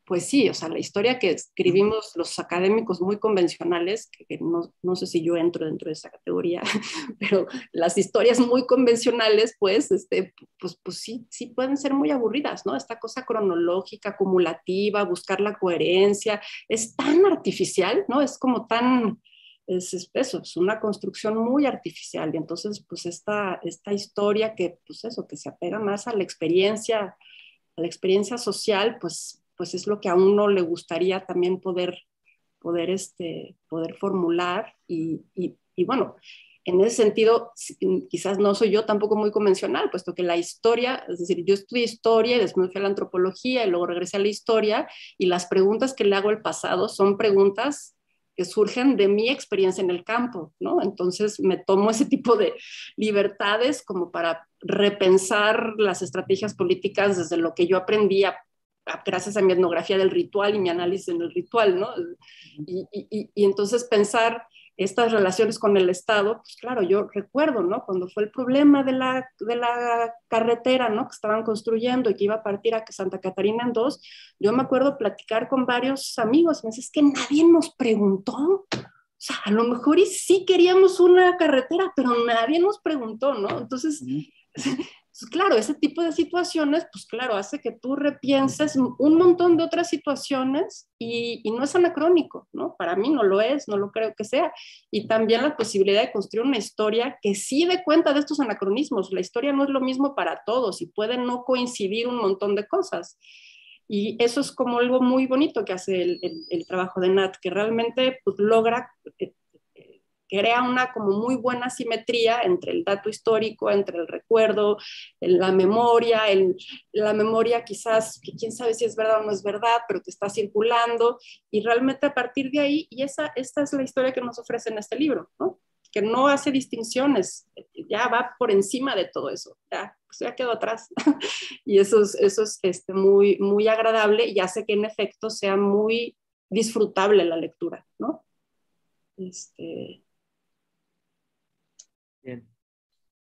pues sí, o sea, la historia que escribimos los académicos muy convencionales, que, no, no, sé si yo entro dentro de esa categoría, pero las historias muy convencionales, pues, este, pues, pues sí, sí pueden ser muy aburridas, ¿no? Esta cosa cronológica, acumulativa, buscar la coherencia, es tan artificial, ¿no? Es como tan, es, eso, es una construcción muy artificial y entonces, pues, esta, esta historia que, pues eso, que se apega más a la experiencia, a la experiencia social, pues pues es lo que a uno le gustaría también poder, poder, este, poder formular y, y, bueno, en ese sentido, quizás no soy yo tampoco muy convencional, puesto que la historia, es decir, yo estudié historia y después fui a la antropología y luego regresé a la historia y las preguntas que le hago al pasado son preguntas que surgen de mi experiencia en el campo, ¿no? Entonces me tomo ese tipo de libertades como para repensar las estrategias políticas desde lo que yo aprendí gracias a mi etnografía del ritual y mi análisis en el ritual, ¿no? Y, y, y, entonces pensar estas relaciones con el Estado, pues claro, yo recuerdo, ¿no? Cuando fue el problema de la, de la carretera, ¿no? Que estaban construyendo y que iba a partir a Santa Catarina en dos, yo me acuerdo platicar con varios amigos, me dice, es que nadie nos preguntó, o sea, a lo mejor y sí queríamos una carretera, pero nadie nos preguntó, ¿no? Entonces, claro, ese tipo de situaciones, pues claro, hace que tú repienses un montón de otras situaciones y, no es anacrónico, ¿no? Para mí no lo es, no lo creo que sea. Y también la posibilidad de construir una historia que sí dé cuenta de estos anacronismos. La historia no es lo mismo para todos y puede no coincidir un montón de cosas. Y eso es como algo muy bonito que hace el, el trabajo de Nat, que realmente pues, logra eh, crea una como muy buena simetría entre el dato histórico, entre el recuerdo, la memoria, el, la memoria quizás que quién sabe si es verdad o no es verdad, pero que está circulando y realmente a partir de ahí, y esa, esta es la historia que nos ofrece en este libro, ¿no? que no hace distinciones, ya va por encima de todo eso, ya, pues ya quedó atrás. y eso es, eso es este, muy, muy agradable y hace que en efecto sea muy disfrutable la lectura, ¿no? Este, Bien.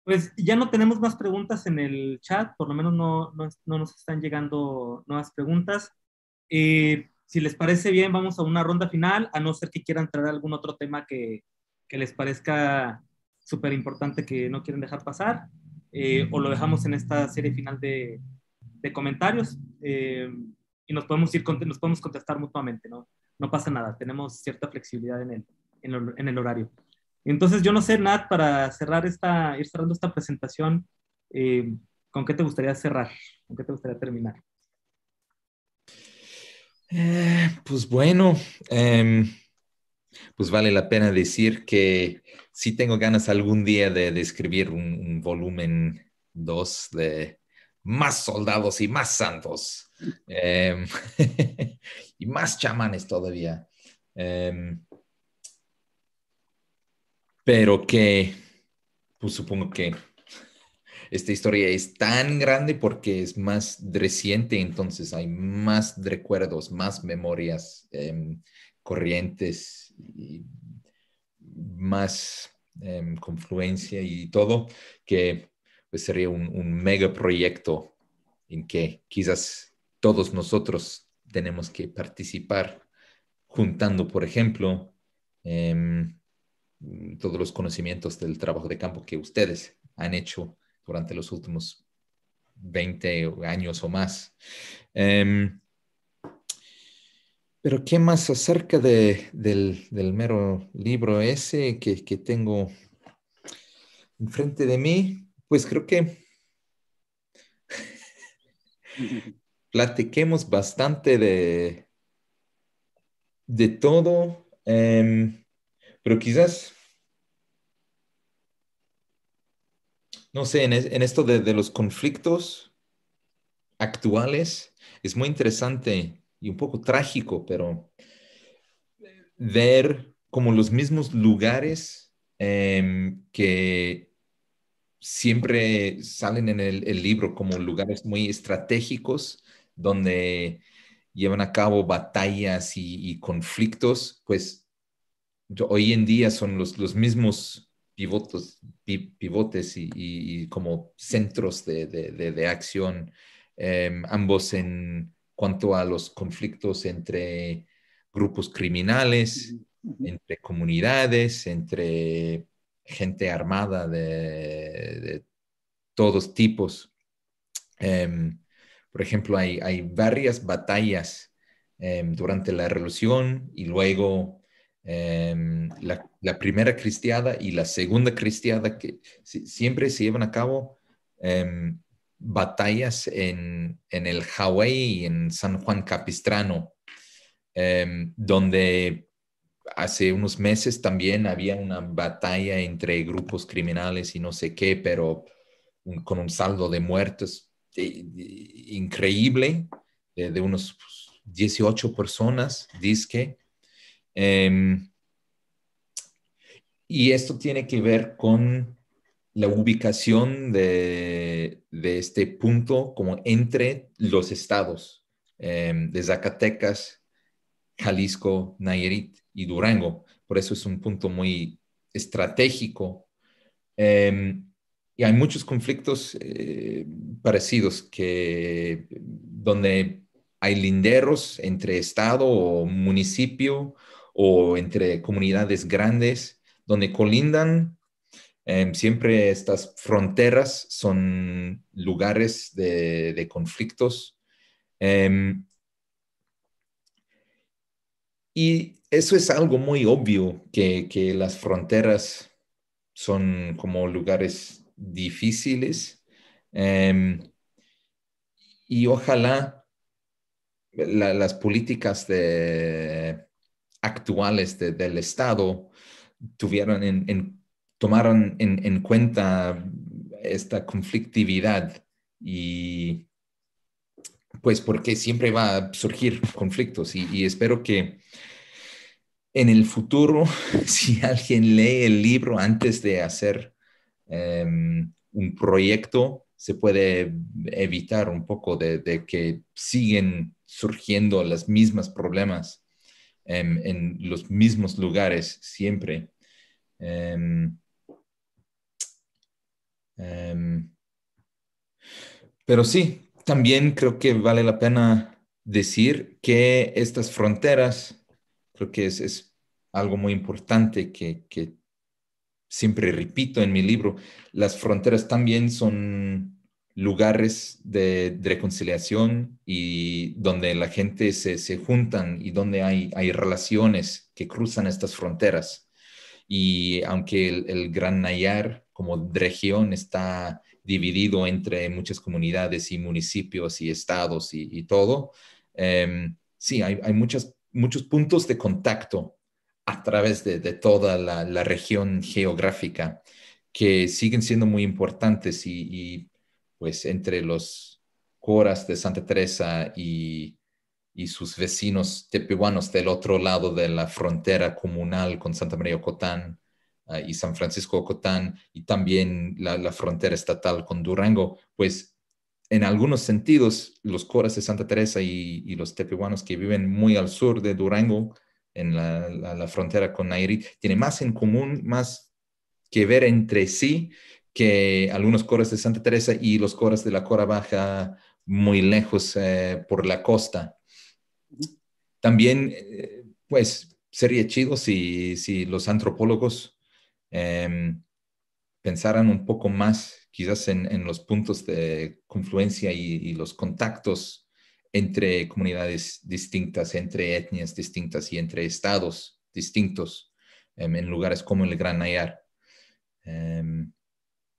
Pues ya no tenemos más preguntas en el chat, por lo menos no, no, no nos están llegando nuevas preguntas. Eh, si les parece bien, vamos a una ronda final, a no ser que quieran traer algún otro tema que, que les parezca súper importante que no quieren dejar pasar, eh, o lo dejamos en esta serie final de, de comentarios eh, y nos podemos, ir, nos podemos contestar mutuamente, ¿no? No pasa nada, tenemos cierta flexibilidad en el, en el, en el horario. Entonces, yo no sé, Nat, para cerrar esta, ir cerrando esta presentación, eh, ¿con qué te gustaría cerrar? ¿Con qué te gustaría terminar? Eh, pues bueno, em, pues vale la pena decir que sí tengo ganas algún día de, escribir un, volumen 2 de más soldados y más santos em, y más chamanes todavía. Em, pero que, pues supongo que esta historia es tan grande porque es más reciente, entonces hay más recuerdos, más memorias em, corrientes y más em, confluencia y todo, que pues, sería un, un mega proyecto en que quizás todos nosotros tenemos que participar juntando, por ejemplo, em, todos los conocimientos del trabajo de campo que ustedes han hecho durante los últimos 20 años o más. Em, pero ¿qué más acerca de, del, del, mero libro ese que, que tengo enfrente de mí? pues creo que platiquemos bastante de, de todo, em, pero quizás, no sé, en, esto de, los conflictos actuales, es muy interesante y un poco trágico, pero ver como los mismos lugares em, que siempre salen en el, libro como lugares muy estratégicos donde llevan a cabo batallas y, conflictos, pues hoy en día son los, los mismos pivotos, pivotes y, como centros de, acción, em, ambos en cuanto a los conflictos entre grupos criminales, entre comunidades, entre gente armada de, todos tipos. Em, por ejemplo, hay, varias batallas em, durante la revolución y luego em, la, primera cristiada y la segunda cristiada que siempre se llevan a cabo batallas en, en, el Hawái y en San Juan Capistrano, donde hace unos meses también había una batalla entre grupos criminales y no sé qué, pero con un saldo de muertos eh, increíble, de, unos 18 personas, dice em, y esto tiene que ver con la ubicación de, este punto como entre los estados em, de Zacatecas, Jalisco, Nayarit y Durango. Por eso es un punto muy estratégico. Em, y hay muchos conflictos eh, parecidos que donde hay linderos entre estado o municipio o entre comunidades grandes donde colindan. Em, siempre estas fronteras son lugares de, conflictos. Em, y eso es algo muy obvio, que, las fronteras son como lugares difíciles. Em, y ojalá las políticas de, actuales del Estado tuvieran en, tomaran en, cuenta esta conflictividad y pues porque siempre va a surgir conflictos y espero que en el futuro, si alguien lee el libro antes de hacer em, un proyecto, se puede evitar un poco de, que siguen surgiendo los mismos problemas em, en los mismos lugares siempre. Em, pero sí, también creo que vale la pena decir que estas fronteras Creo que es, algo muy importante que, siempre repito en mi libro. Las fronteras también son lugares de, reconciliación y donde la gente se, se juntan y donde hay, hay relaciones que cruzan estas fronteras. Y aunque el, Gran Nayar como región está dividido entre muchas comunidades y municipios y estados y, todo, em, sí, hay, hay muchas muchos puntos de contacto a través de, toda la, región geográfica que siguen siendo muy importantes y, pues entre los coras de Santa Teresa y, sus vecinos tepehuanos del otro lado de la frontera comunal con Santa María Ocotán ah, y San Francisco Ocotán y también la, la, frontera estatal con Durango, pues en algunos sentidos, los coras de Santa Teresa y, los tepehuanos que viven muy al sur de Durango, en la, frontera con Nayarit, tienen más en común, más que ver entre sí que algunos coras de Santa Teresa y los coras de la Cora Baja muy lejos eh, por la costa. También, eh, pues, sería chido si, si los antropólogos em, pensaran un poco más quizás en, los puntos de confluencia y, los contactos entre comunidades distintas, entre etnias distintas y entre estados distintos em, en lugares como el Gran Nayar. Em,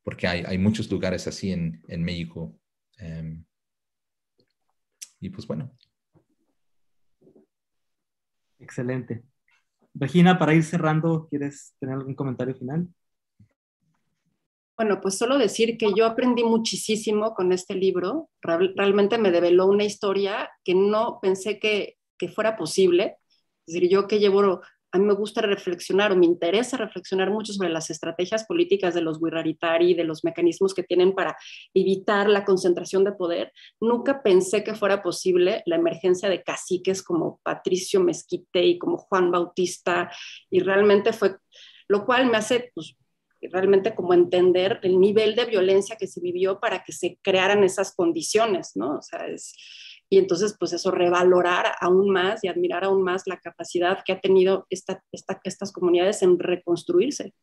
porque hay, hay, muchos lugares así en, en México. Em, y pues bueno. Excelente. Regina, para ir cerrando, ¿quieres tener algún comentario final? Bueno, pues solo decir que yo aprendí muchísimo con este libro. Realmente me develó una historia que no pensé que, que fuera posible. Es decir, yo que llevo a mí me gusta reflexionar o me interesa reflexionar mucho sobre las estrategias políticas de los Wirraritari, de los mecanismos que tienen para evitar la concentración de poder. Nunca pensé que fuera posible la emergencia de caciques como Patricio Mezquite y como Juan Bautista, y realmente fue, lo cual me hace pues, realmente como entender el nivel de violencia que se vivió para que se crearan esas condiciones, ¿no? O sea, es y entonces pues eso, revalorar aún más y admirar aún más la capacidad que ha tenido esta, estas comunidades en reconstruirse,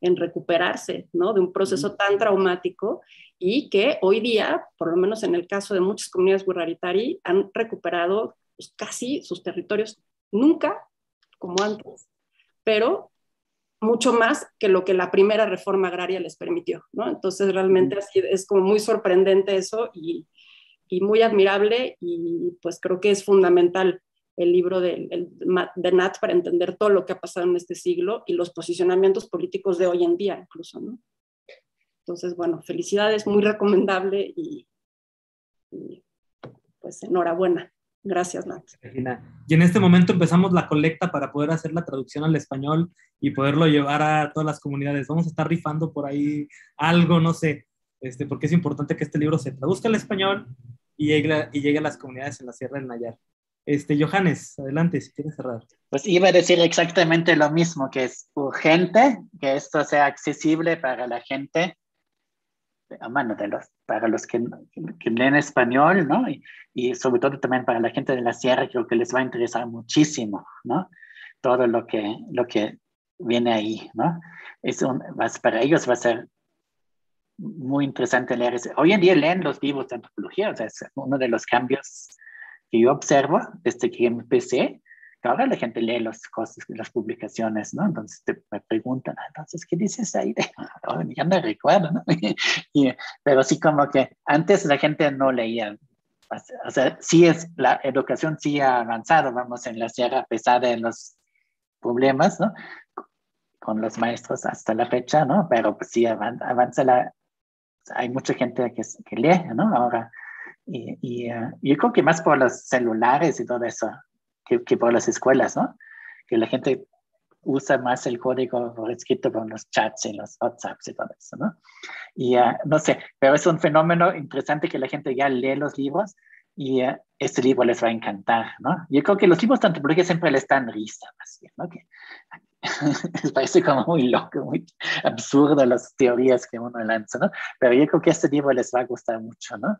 en recuperarse, ¿no? De un proceso tan traumático y que hoy día, por lo menos en el caso de muchas comunidades Gurraritari, han recuperado pues, casi sus territorios, nunca como antes, pero mucho más que lo que la primera reforma agraria les permitió, ¿no? Entonces realmente así es como muy sorprendente eso y, y muy admirable y pues creo que es fundamental el libro de, de, Nat para entender todo lo que ha pasado en este siglo y los posicionamientos políticos de hoy en día incluso, ¿no? Entonces, bueno, felicidades, muy recomendable y, pues enhorabuena. Gracias, Nat. Y en este momento empezamos la colecta para poder hacer la traducción al español y poderlo llevar a todas las comunidades. Vamos a estar rifando por ahí algo, no sé, este, porque es importante que este libro se traduzca al español y llegue, y llegue a las comunidades en la Sierra del Nayar. Este, Johannes, adelante, si quieres cerrar. Pues iba a decir exactamente lo mismo, que es urgente que esto sea accesible para la gente, bueno, de los, para los que, que leen español, ¿no? Y, y, sobre todo también para la gente de la sierra, creo que les va a interesar muchísimo, ¿no? Todo lo que, lo que viene ahí, ¿no? Es un, para ellos va a ser muy interesante leer. Hoy en día leen los libros de antropología, o sea, es uno de los cambios que yo observo desde que empecé, que ahora la gente lee las cosas, las publicaciones, ¿no? Entonces te, me preguntan, ah, entonces, ¿qué dices ahí? Ya no recuerdo, ¿no? pero sí como que antes la gente no leía. O sea, sí es, la educación sí ha avanzado, vamos, en la sierra, a pesar de los problemas, ¿no? Con los maestros hasta la fecha, ¿no? Pero pues sí avanza la, hay mucha gente que, que lee, ¿no? Ahora, y, y uh, yo creo que más por los celulares y todo eso, que, que, por las escuelas, ¿no? Que la gente usa más el código por escrito por los chats y los WhatsApps y todo eso, ¿no? Y uh, no sé, pero es un fenómeno interesante que la gente ya lee los libros y uh, este libro les va a encantar, ¿no? Yo creo que los libros de antropología siempre les dan risa, más bien, ¿no? Que les parece como muy loco, muy absurdo las teorías que uno lanza, ¿no? Pero yo creo que este libro les va a gustar mucho, ¿no?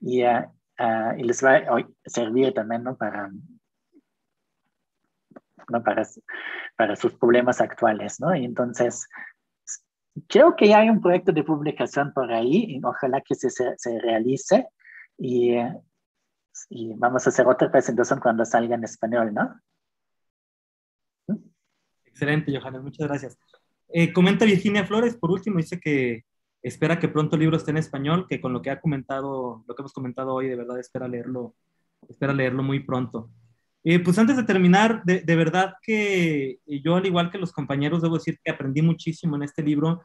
Y, uh, uh, y les va a servir también, ¿no? Para, ¿no? Para, para sus problemas actuales, ¿no? Y entonces, creo que ya hay un proyecto de publicación por ahí y ojalá que se, se realice y, y vamos a hacer otra presentación cuando salga en español, ¿no? Excelente, Johannes, muchas gracias. Eh, comenta Virginia Flores, por último, dice que espera que pronto el libro esté en español, que con lo que ha comentado, lo que hemos comentado hoy, de verdad espera leerlo, espera leerlo muy pronto. Eh, pues antes de terminar, de, de, verdad que yo, al igual que los compañeros, debo decir que aprendí muchísimo en este libro,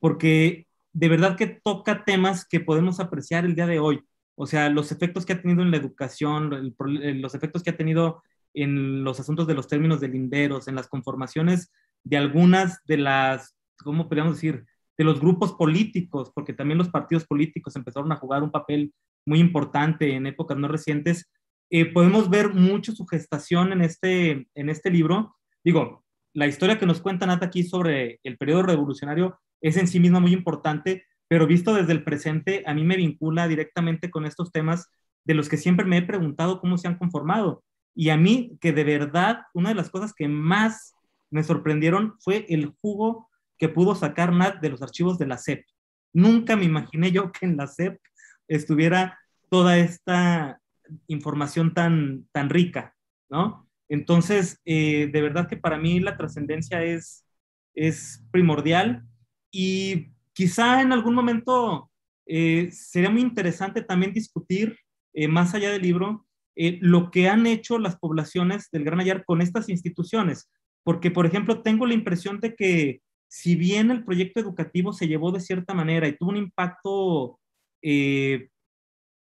porque de verdad que toca temas que podemos apreciar el día de hoy. O sea, los efectos que ha tenido en la educación, el, los efectos que ha tenido en los asuntos de los términos de linderos, en las conformaciones de algunas de las, ¿cómo podríamos decir?, de los grupos políticos, porque también los partidos políticos empezaron a jugar un papel muy importante en épocas no recientes. Eh, podemos ver mucho su gestación en este, en este libro. Digo, la historia que nos cuenta Nata aquí sobre el periodo revolucionario es en sí misma muy importante, pero visto desde el presente, a mí me vincula directamente con estos temas de los que siempre me he preguntado cómo se han conformado. Y a mí, que de verdad, una de las cosas que más me sorprendieron fue el jugo que pudo sacar Nat de los archivos de la SEP. Nunca me imaginé yo que en la SEP estuviera toda esta información tan, tan rica, ¿no? Entonces, eh, de verdad que para mí la trascendencia es, es primordial y quizá en algún momento eh, sería muy interesante también discutir, eh, más allá del libro, eh, lo que han hecho las poblaciones del Gran Ayar con estas instituciones. Porque, por ejemplo, tengo la impresión de que si bien el proyecto educativo se llevó de cierta manera y tuvo un impacto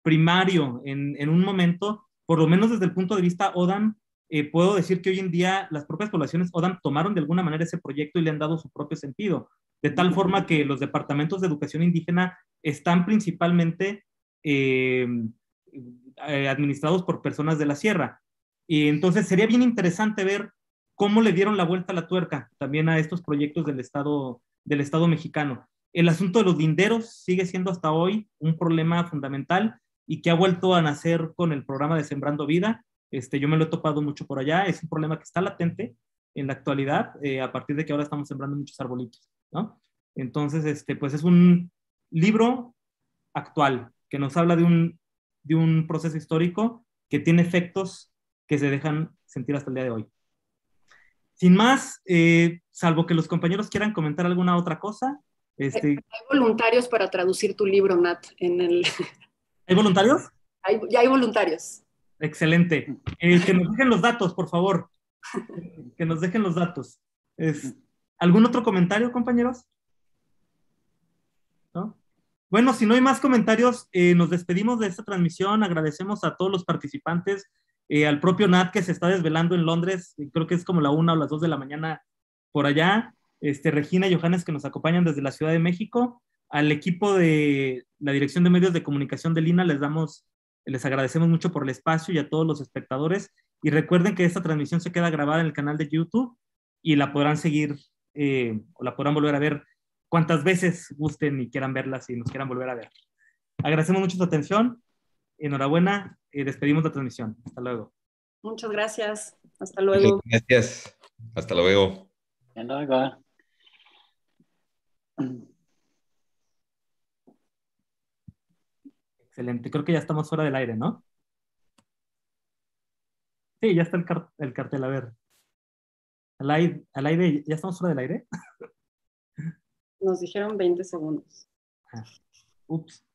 primario en, un momento, por lo menos desde el punto de vista ODAM, puedo decir que hoy en día las propias poblaciones ODAM tomaron de alguna manera ese proyecto y le han dado su propio sentido de tal forma que los departamentos de educación indígena están principalmente eh, eh, administrados por personas de la sierra. Y entonces sería bien interesante ver cómo le dieron la vuelta a la tuerca también a estos proyectos del Estado, del Estado mexicano. El asunto de los linderos sigue siendo hasta hoy un problema fundamental y que ha vuelto a nacer con el programa de Sembrando Vida. Este, yo me lo he topado mucho por allá, es un problema que está latente en la actualidad, eh, a partir de que ahora estamos sembrando muchos arbolitos. ¿no? Entonces, este, pues es un libro actual que nos habla de un, de un proceso histórico que tiene efectos que se dejan sentir hasta el día de hoy. Sin más, eh, salvo que los compañeros quieran comentar alguna otra cosa. Este... Hay voluntarios para traducir tu libro, Nat. En el... ¿Hay voluntarios? Hay, ya hay voluntarios. Excelente. Eh, que nos dejen los datos, por favor. que nos dejen los datos. Es, ¿Algún otro comentario, compañeros? Bueno, si no hay más comentarios, eh, nos despedimos de esta transmisión. Agradecemos a todos los participantes, eh, al propio Nat que se está desvelando en Londres, creo que es como la una o las dos de la mañana por allá. Este, Regina y Johannes que nos acompañan desde la Ciudad de México. Al equipo de la Dirección de Medios de Comunicación de Lina les damos, les agradecemos mucho por el espacio y a todos los espectadores. Y recuerden que esta transmisión se queda grabada en el canal de YouTube y la podrán seguir eh, o la podrán volver a ver cuantas veces gusten y quieran verlas y nos quieran volver a ver. Agradecemos mucho su atención. Enhorabuena y despedimos la transmisión. Hasta luego. Muchas gracias. Hasta luego. Gracias. Hasta luego. Hasta luego. Excelente. Creo que ya estamos fuera del aire, ¿no? Sí, ya está el, el cartel. A ver. Al aire, al aire, ¿ya estamos fuera del aire? Nos dijeron 20 segundos. Ah, ups.